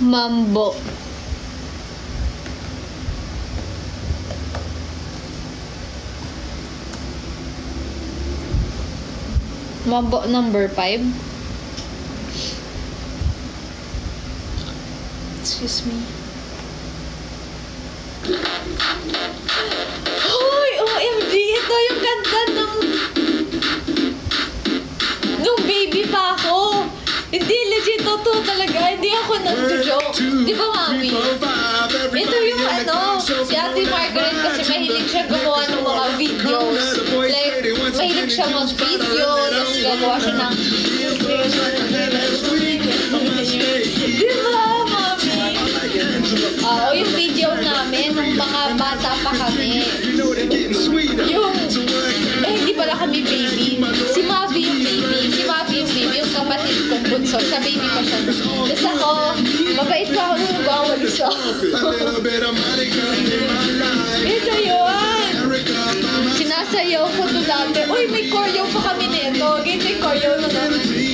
Mambo. Mambo number 5. Excuse me. Hoy! OMG! Ito yung ganda ng... Nung baby pa ako! Hindi, legit, totoo talaga. Hindi ako nag-joke. Di ba, mami? Ito yung ano, si Ate Margaret kasi mahilig siya gumawa ng mga videos. Like, mahilig siya mag-video, tapos gagawa siya ng... Di ba? Oo, yung video namin, nung mga bata pa kami. Yung, eh, hindi pala kami baby. Si Mavi yung baby. Si Mavi yung baby, yung kapatid kong bunso. Siya baby pa siya. Tapos ako, mabait pa ako nung nagwawalis ako. Ito yun! Sinasayaw ko to dati. Uy, may choreo pa kami nito. Ganyan yung choreo na no?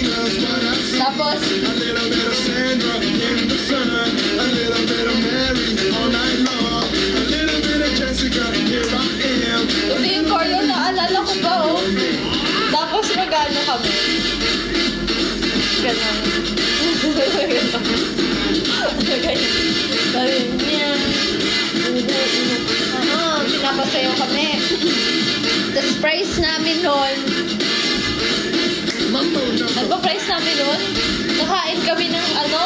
Tapos, a little bit of Jessica, here I am. Namin noon, nakain kami ng ano,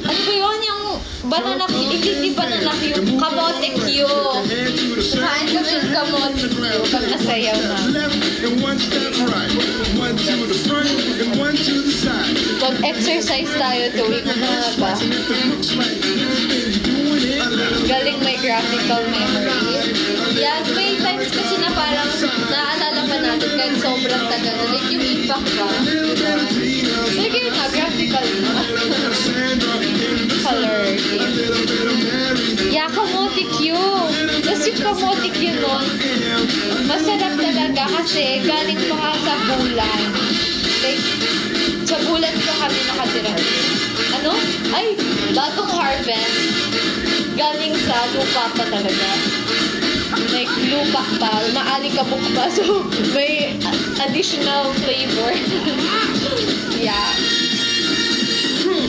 ano ba yun, yung banana hindi, hindi banana Q, kamote Q. Nakain kami ng kamote Q pag nasayaw na. Mag-exercise tayo tuwing umaga. Galing may graphical memory. Yan, may times kasi na parang naaalala pa natin kahit sobrang tagal na. Like yung impact ba? Diba? Like yun nga, graphical na. Color game. Yeah, kamote Q. Tapos yung kamote Q nun, masarap talaga kasi galing pa nga sa bulan. Like, sa bulan pa kami nakatira. Ano? Ay, bagong harvest. Galing sa lupa pa talaga. Like, lupa pa. Maalikabok pa. So, may additional flavor. yeah.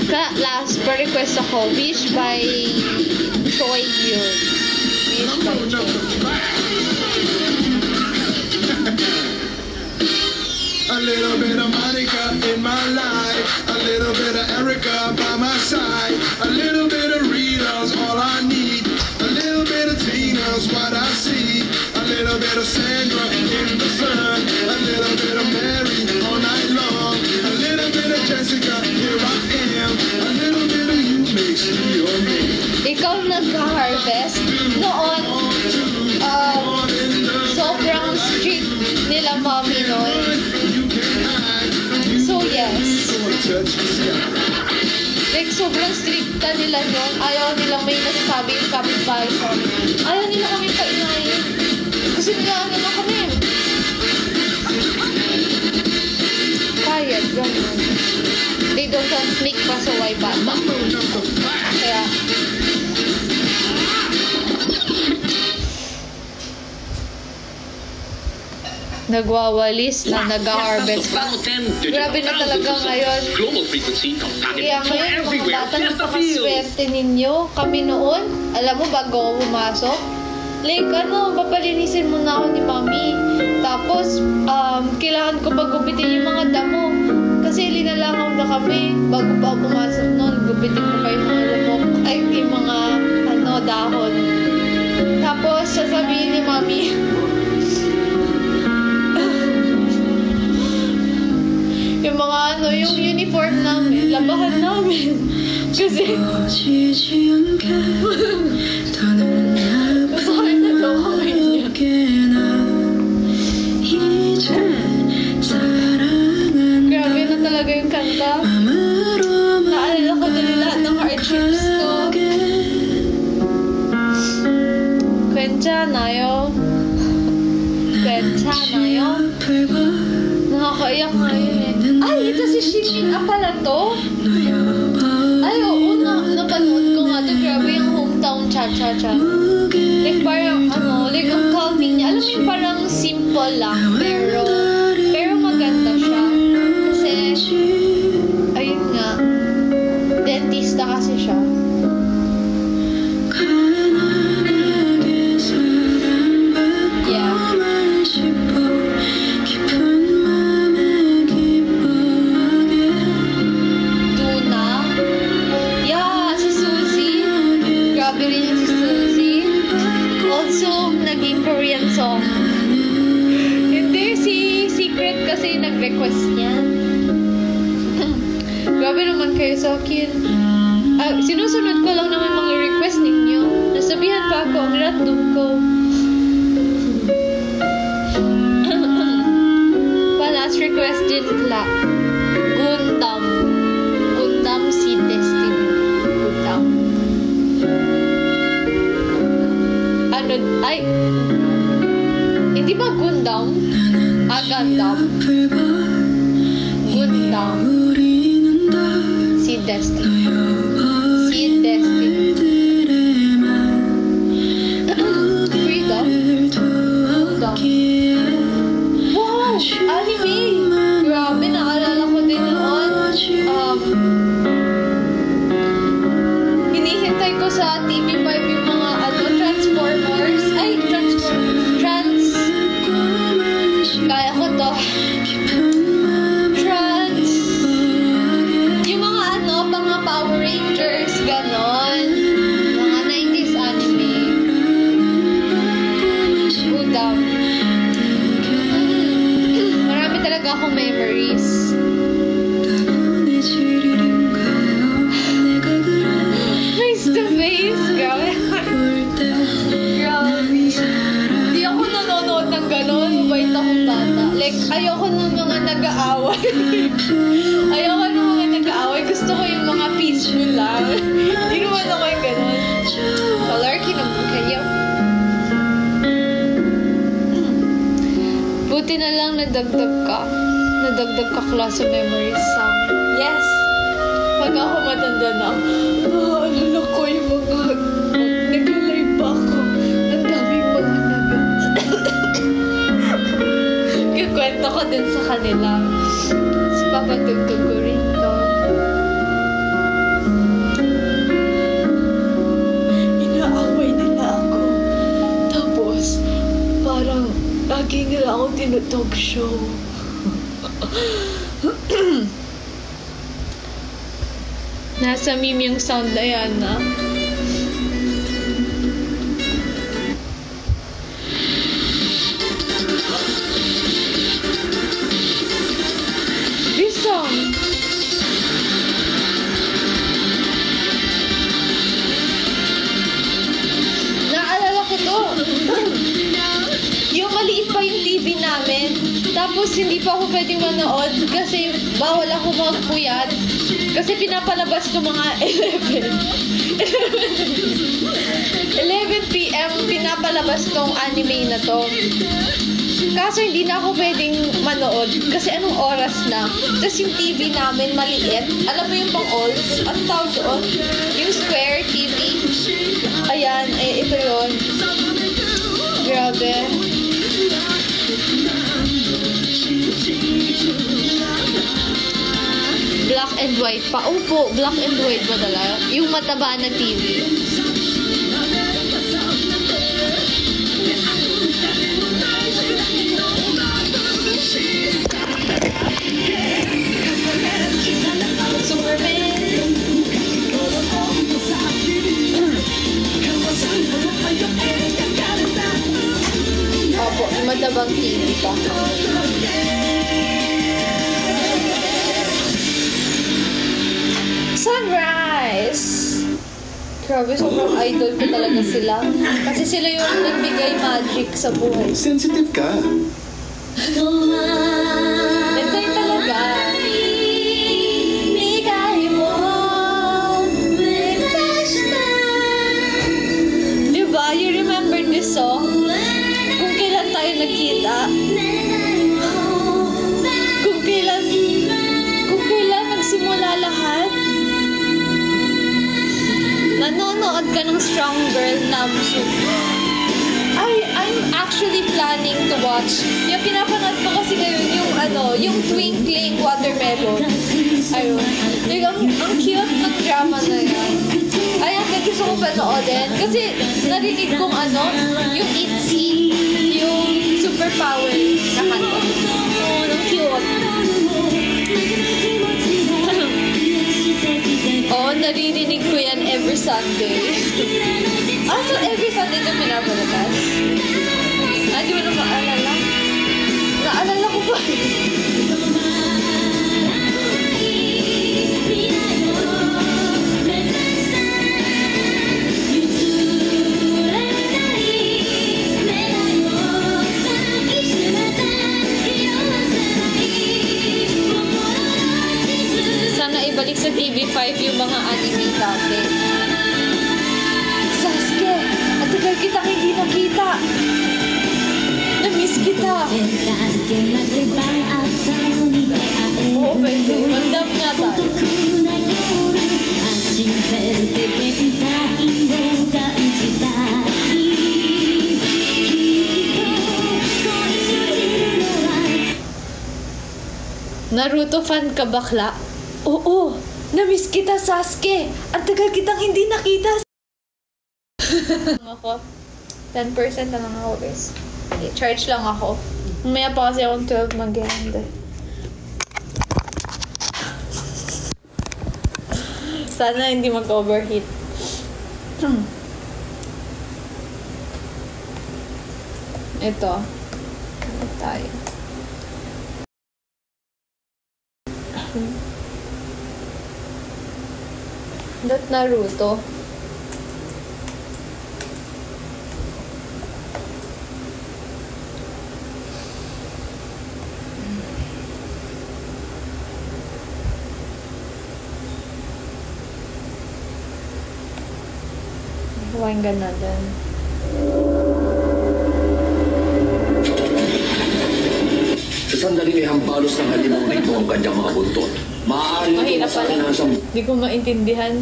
Ka, last, per request ako, Wish by Choi Yun. Wish by Choi. A little bit of Monica in my life, a little bit of Erica nila noon. Ayaw nila may nasasabi yung kapitbahay sa amin. Ayaw nila kami painayin. Kasi nila ano na kami. Kaya, gano'n. They don't want sneak pa sa way bata. Kaya, nagwawalis na nag-harvest pa. Grabe na talaga ngayon. Kaya ngayon, mga bata, napakaswerte ninyo. Kami noon, alam mo, bago ako pumasok, like, ano, papalinisin muna ako ni mami. Tapos, um, kailangan ko pagupitin yung mga damo. Kasi linalangaw na kami. Bago pa ako pumasok noon, gupitin ko pa yung mga lamok. Ay, yung mga, ano, dahon. Tapos, sasabihin ni mami, yung mga ano, yung uniform namin, labahan namin. Kasi, masakit na daw kamay niya. Grabe na talaga yung kanta. Naalala ko dali lahat ng hardships ko. 괜찮아요. 괜찮아요. Nakakaiyak ngayon eh. Ay, ito si Shimin Ah, pala to? Ay, oo, na, napanood ko nga to. Grabe yung hometown cha-cha-cha. Like, parang, ano, like, ang calming niya. Alam mo yung parang simple lang, pero, pero maganda siya. Kasi, kayo sa akin. Ah, sinusunod ko lang naman mga request ninyo. Nasabihan pa ako ang random ko. pa last request din la. Gundam. Gundam si Destiny. Gundam. Ano, ay, hindi ba Gundam? Ah, Gundam. Gundam. Si meme Kaso hindi na ako pwedeng manood kasi anong oras na. Tapos yung TV namin maliit. Alam mo yung pang all? Ang tawag doon? Yung square TV. Ayan, eh, ito yon Grabe. Black and white pa. Opo, black and white ba talaga? Yung mataba na TV. Matabang TV pa. Sunrise! Grabe, sobrang idol ko talaga sila. Kasi sila yung nagbigay magic sa buhay. Sensitive ka. Actually planning to watch. Yung pinapanood ko kasi ngayon yung ano, yung Twinkling Watermelon. Ayun. Yung, ang, ang cute ng drama na yan. Ayan, kaya gusto ko panoodin. Kasi narinig kong ano, yung ITZY, yung superpower na kanta. Oh, ang cute. Oo, naririnig ko yan every Sunday. ah, so every Sunday ito pinapalabas? Hindi mo na maalala. Naalala ko ba? Sana ibalik sa TV5 yung mga anime dati. Sasuke, at tagal kitang hindi nakita. Kita. Tayo. Naruto fan ka bakla? Oo, na-miss kita Sasuke. Ang tagal kitang hindi nakita. ako. 10% na lang ako guys. Charge lang ako. Mamaya pa kasi akong 12 mag-end. Sana hindi mag-overheat. Ito. Ano tayo? That Naruto. Pakinggan natin. Sa sandali may hampalos ng halimaw na ito ang kanyang mga buntot. Maaari Mahirap pala. Hindi ko maintindihan.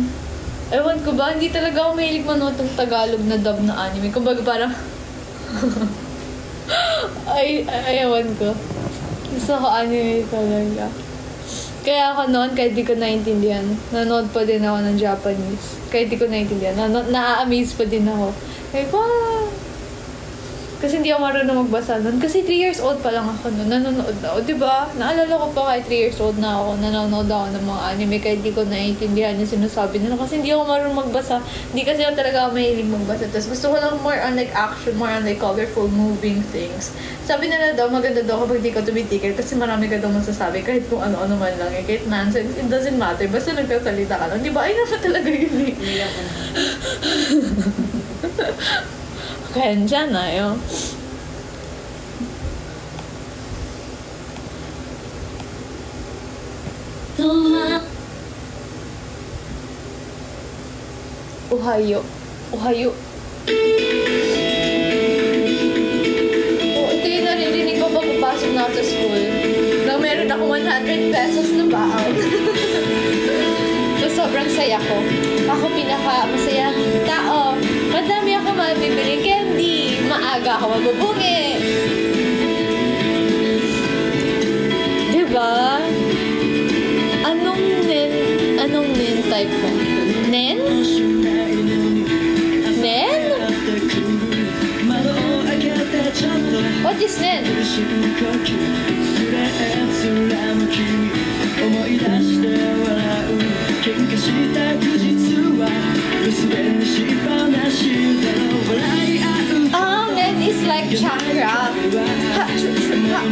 Ewan ko ba, hindi talaga ako mahilig manood ng Tagalog na dub na anime. Kumbaga parang... ay, ay, ewan ko. Gusto ko anime talaga. Kaya ako noon, kahit di ko naintindihan, nanood pa din ako ng Japanese. Kahit di ko naintindihan, na- na-amaze pa din ako. Like, wow! Kasi hindi ako marunong magbasa nun. Kasi 3 years old pa lang ako nun. Nanonood ako. Di ba? Naalala ko pa kahit 3 years old na ako. Nanonood ako ng mga anime kahit di ko naiintindihan yung sinasabi nila. Kasi hindi ako marunong magbasa. Hindi kasi ako talaga ako mahilig magbasa. Tapos gusto ko lang more on like action, more on like colorful moving things. Sabi nila daw, maganda daw kapag di ka tumitigil kasi marami ka daw masasabi kahit kung ano-ano man lang. Eh. Kahit nonsense, it doesn't matter. Basta nagkasalita ka lang. Di ba? Ay naman talaga yun eh. 괜찮아요. Ohayo. Ohayo. Oh, ito yung naririnig ko pagpapasok na ako sa school. Na meron ako 100 pesos na baon. so, sobrang saya ko. Ako pinaka masaya tao. Madami ako mabibili candy. Maaga ako mabubungi. Diba? Anong nen? Anong nen type mo? Nen? Nen? What is nen? Ah, nen is like chakra. Ha, chu, ha,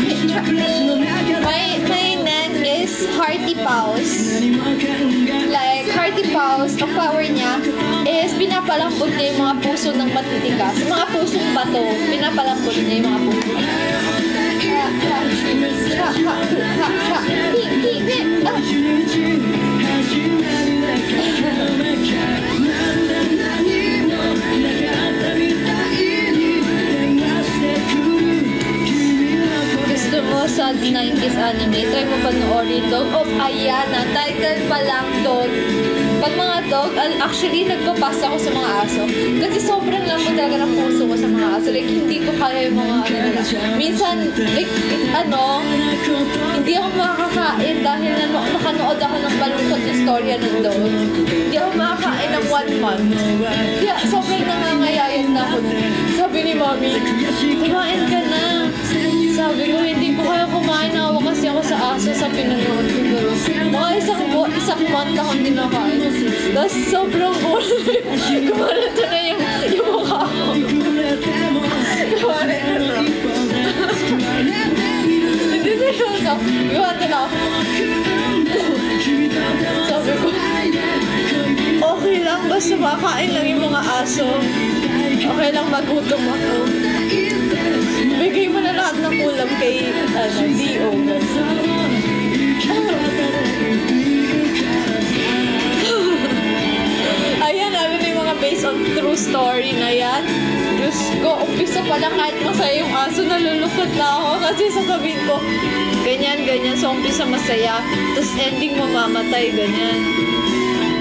he, cha- My, my nen is hearty paws. Like, hearty paws, ang power niya is pinapalambot niya yung mga puso ng matitigas. Mga pusong bato, pinapalambot niya yung mga puso. Ha, sa 90s anime, try mo panoorin Dog of Ayana. Title pa lang doon. Pag mga dog, al- actually nagpapasa ako sa mga aso. Kasi sobrang lambot talaga ng puso ko sa mga aso. Like, hindi ko kaya yung mga ano nila. Minsan, like, ano, hindi ako makakain dahil nano, nakanood ako ng balungkot na storya ng dog. Hindi ako makakain ng one month. Kaya sobrang nangangayayan na ako. Sabi ni mami, kumain ka na. Sabi ko, hindi ako sa aso sa pinanood. Pero, mga isang, bu- isang month ako hindi nakain. Tapos sobrang ulo. Kumalata na yung, yung mukha ko. Kumalata na. Hindi seryoso. Iwata na ako. Sabi ko, okay lang basta makain lang yung mga aso. Okay lang magutom ako. Bigay mo na lahat ng ulam kay, ano, D.O. Ayan, alam na mga based on true story na yan. Diyos ko, umpisa pa lang kahit masaya yung aso, nalulukot na ako kasi sasabihin ko, ganyan, ganyan. So, umpisa masaya, tapos ending mo mamamatay, ganyan.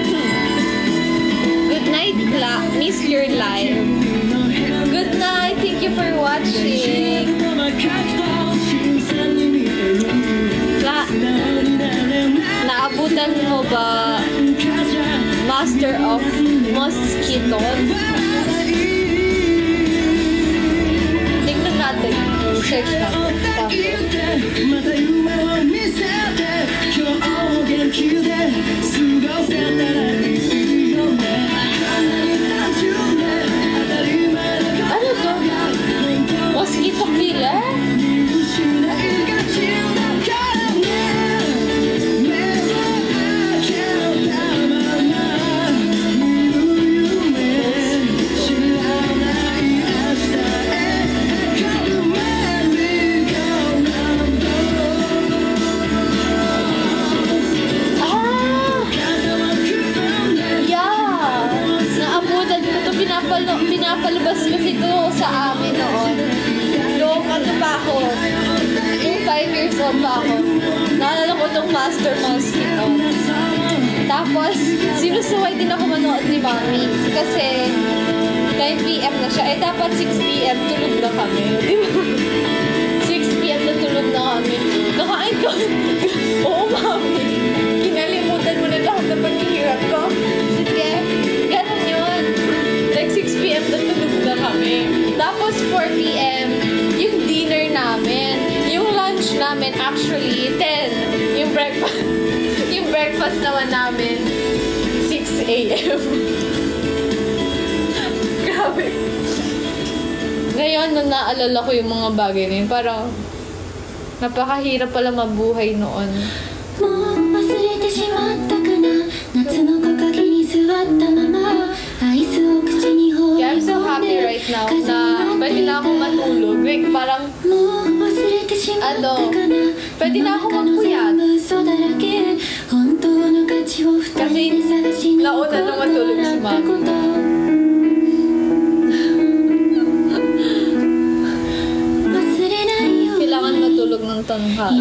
Hmm. Good night, la Miss Your Life. You for watching. La, naabutan mo ba Master of Mosquito? Tingnan natin. Search natin. Tapos. Mosquito killer? Pa ako. Naalala ko tong Master Mosquito. Tapos, sinusuway din ako manood ni Mami. Kasi, 9pm na siya. Eh, dapat 6pm tulog na kami. Di ba? 6pm na tulog na kami. Nakain ko. Oo, Mami. Kinalimutan mo na lahat ng paghihirap ko. Sige. Ganon yun. Like 6pm na tulog na kami. Tapos 4pm, yung dinner namin. Yung lunch namin, actually, 10. Yung breakfast. yung breakfast naman namin, 6 a.m. Grabe. Ngayon, nung naalala ko yung mga bagay na yun, parang napakahirap pala mabuhay noon. もう忘れてしまったかな夏の木陰に座ったままアイスを口に放 Kaya I'm り so 込ん happy で right now na pwede na ako matulog. Like, parang Ano? ano, pwede na ako magpuyat. Kasi nauna nung matulog si Mami. Kailangan matulog ng tanghal.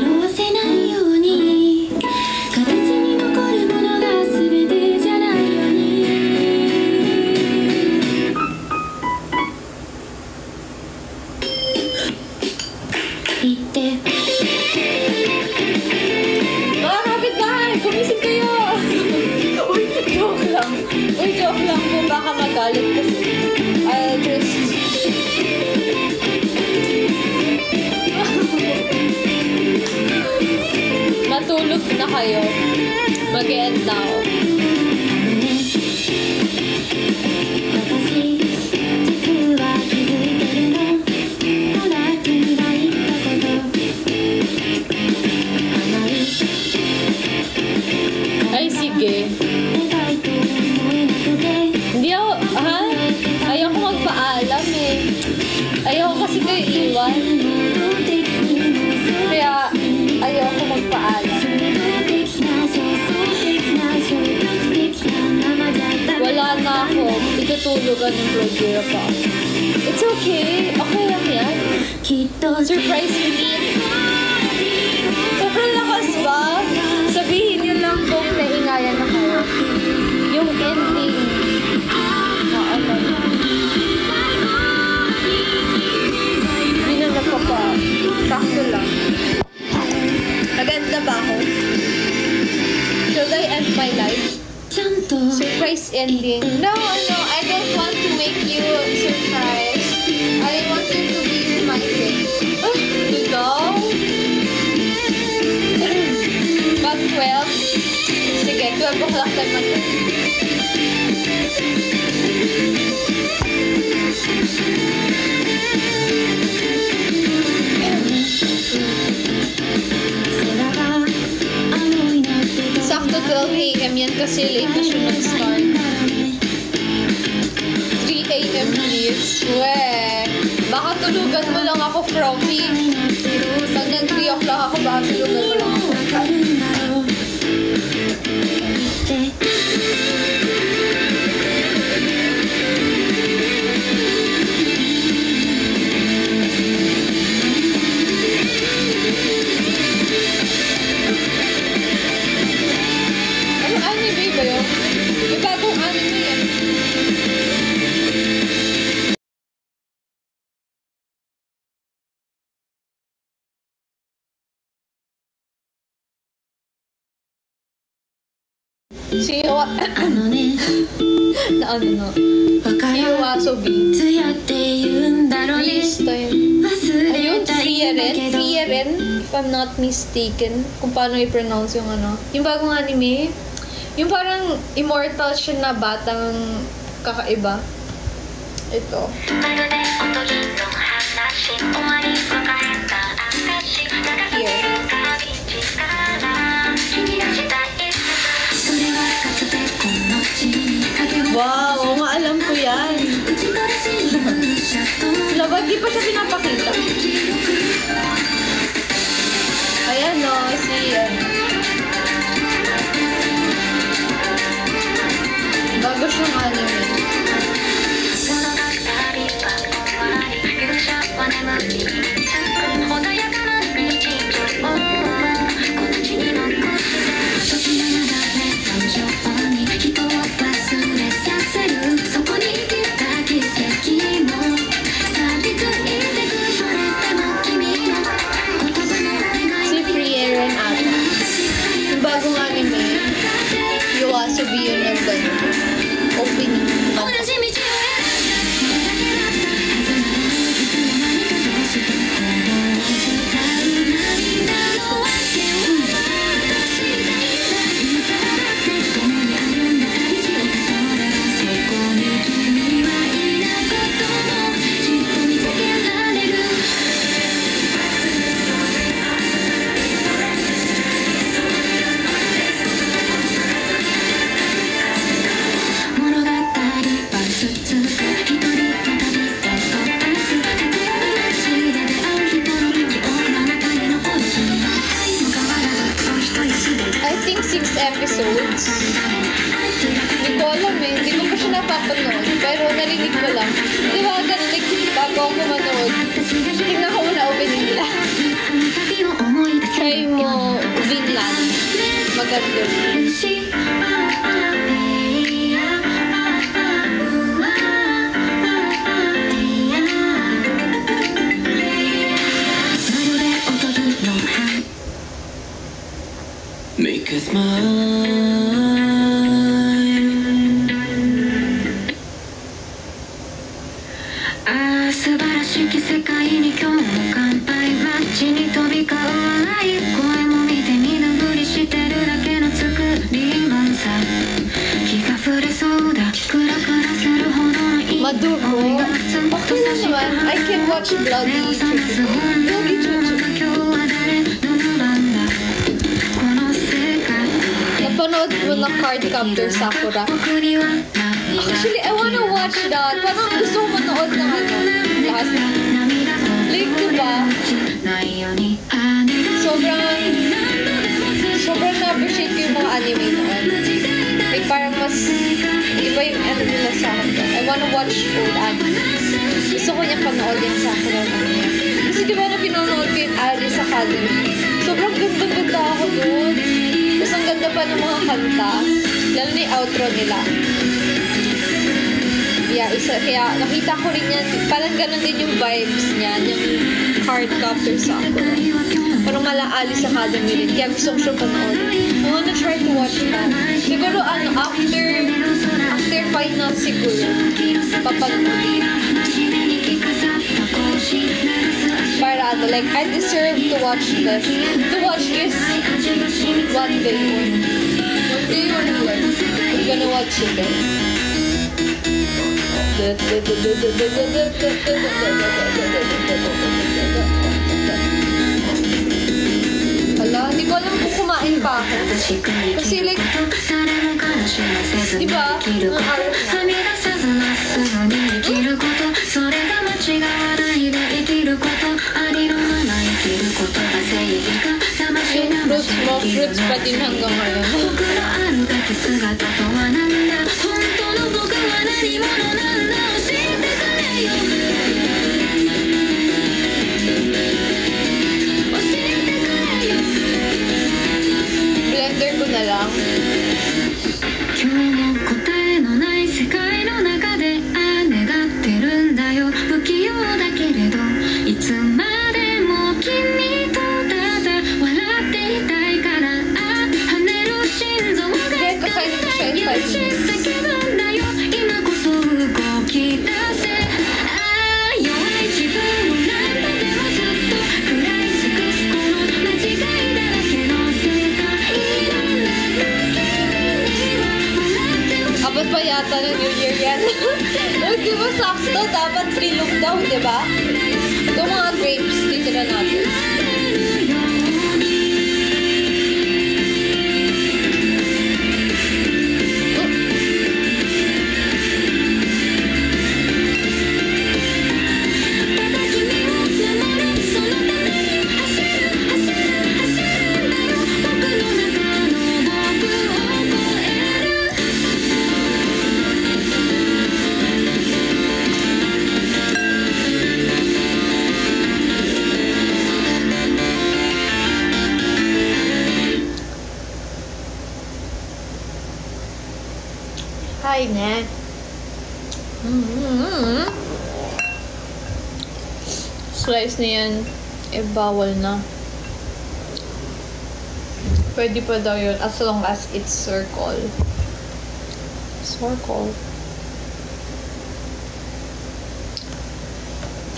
12 a.m. yan kasi late na siya nag-start. 3 a.m. please. We, baka tulugan mo lang ako, Froppy. Pag nag-3 o'clock ako, baka tulugan mo lang ako. Si Yowa... あのね na ano no? わか Si ら Yowasobi. ずやって言うんだろうね Freeze time. 忘 Ayun, れたいんだ Frieren. けど Frieren, if I'm not mistaken. Kung paano i-pronounce yung ano. Yung bagong anime. Yung parang immortal siya na batang kakaiba. Ito. Here. そ Wow, oo nga, alam ko yan. Labag, di pa siya pinapakita. Ayan o, no, si... Bago siyang anime. Thank you. ああ素晴らしき世界に今日も乾杯街に飛び交う笑い声も見て見ぬふりしてるだけの作りもんさ気が触れそうだクラクラするほどのいい can watch 目 Bloody napanood mo na Card Captor Sakura? Actually, I wanna watch that. Parang gusto ko manood ng ano. Lahat. Like, diba? Sobrang, sobrang na-appreciate ko yung mga anime noon. Like, parang mas iba yung ano nila sa akin. I wanna watch old animes. Gusto ko niya panood yung Sakura na niya. Kasi diba na pinanood ko yung Alice Academy? Sobrang ganda-ganda ako doon. Tapos ang ganda pa ng mga kanta. Lalo na yung outro nila. Yeah, isa, kaya nakita ko rin yan. Parang ganun din yung vibes niya, yung card captor sa ako. Parang mala Alice Academy rin. Kaya gusto ko siya panoorin. I wanna try to watch that. Siguro ano, after, after finals siguro, papanood. Para ano, like, I deserve to watch this. To watch this one day. One day or what? I'm gonna watch it then. Hala, hindi ko alam kung kumain pa ako. Kasi like, di ba? Ang araw na. れが間違わないで生きることありのまま生きることが正義か魂 Yung fruits も、魂生きる fruits pa din hanggang ngayon. 僕のあるべき姿とは何だ本当の僕は何者なんだ教えてくれよ教えてくれよ Blender ko na lang. 今日も对吧？exercise na yan, eh bawal na. Pwede pa daw yun as long as it's circle. Circle.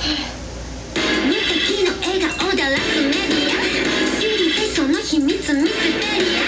New 時の絵がオーダーラスメディア知りてその秘密ミステリア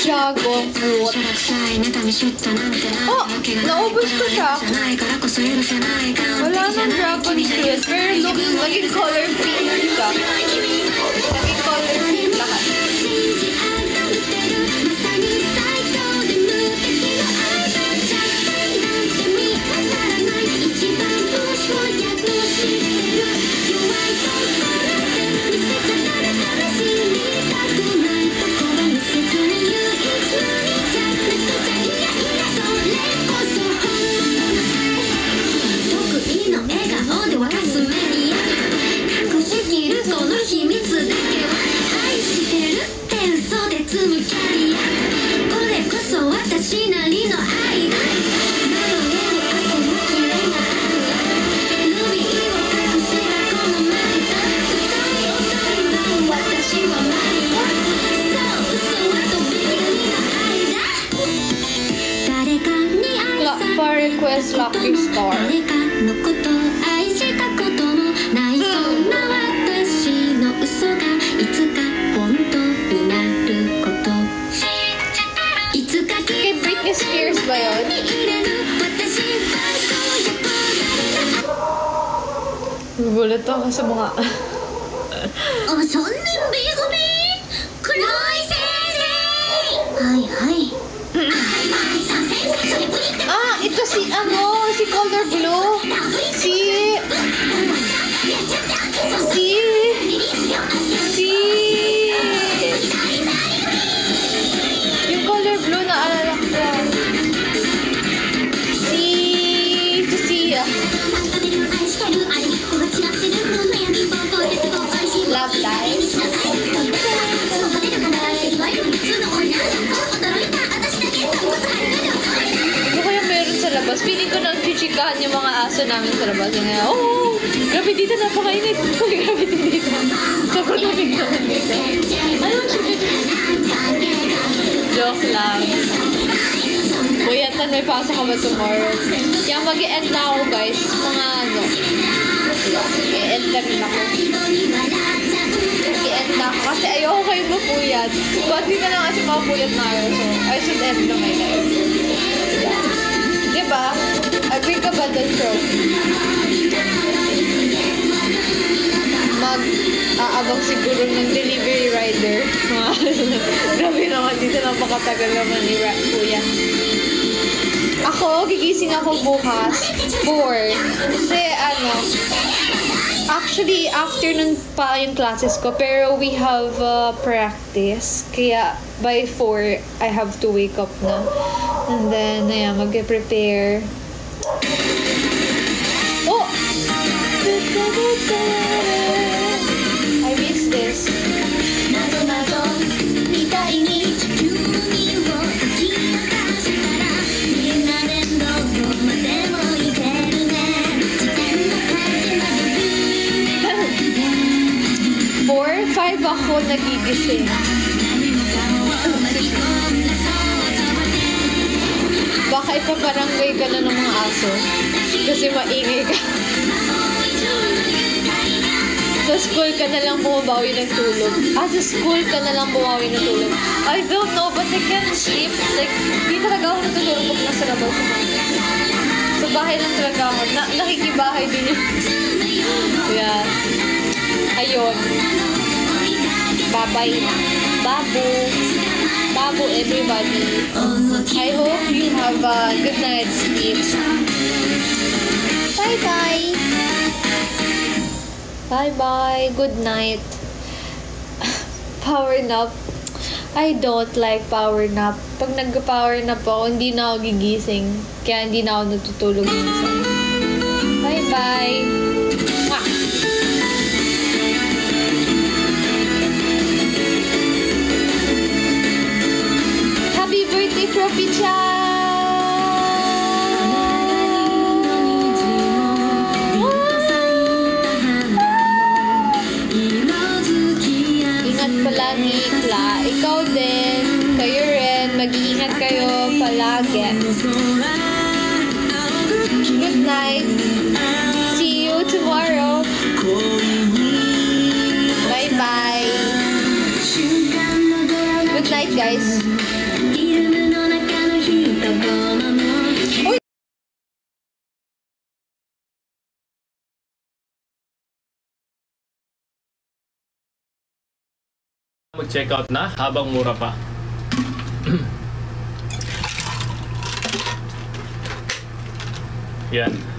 チャーゴおナオブスカシャブランドドラゴニスウェブルログラギコールピンクラギコールピンクラこの秘密だけは愛してるって嘘で積むキャリアこれこそ私なりの愛だ誰かに for request lucky star ba yun? Gugulat ako sa mga... lahat yung mga aso namin sa labas. Yung nga, oh, grabe dito, napakainit. Uy, grabe dito. Sobrang lamig naman dito. Ano Joke lang. Buyatan, may pasok ka ba tomorrow? Kaya mag-end na ako, guys. Mga ano. I-end na rin ako. I-end na ako. Kasi ayoko kayo mapuyat. But hindi na lang kasi mapuyat na ako. So, I should end na my life. Diba? Agree ka ba doon, Pro? mag-aabang siguro ng delivery rider. Grabe naman dito, napakatagal naman ni Rap Kuya. Ako, gigising ako bukas, 4. Kasi ano, actually, afternoon pa yung classes ko, pero we have uh, practice. Kaya, by 4, I have to wake up na. And then, ayan, mag-prepare. I miss this. Four, five ako nagigising. Baka ipaparangay ka na ng mga aso kasi maingay ka. Sa school ka na lang bumabawi ng tulog. Ah, sa school ka na lang bumawi ng tulog. I don't know, but I can't sleep. Like, di talaga ako natutulog pag nasa labas ako. Sa bahay lang talaga ako. Na nakikibahay din yun. yeah. Ayun. Bye-bye. Babu. Babu, everybody. I hope you have a good night's sleep. Bye-bye. Bye-bye. Good night. Power nap. I don't like power nap. Pag nag-power nap ako, hindi na ako gigising. Kaya hindi na ako natutulog minsan. Bye-bye. Happy birthday, Ingat palagi, Kla. Ikaw din. Kayo rin. Mag-iingat kayo palagi. Good night. See you tomorrow. Bye-bye. Good night, guys. Mag-check out na habang mura pa. Yan.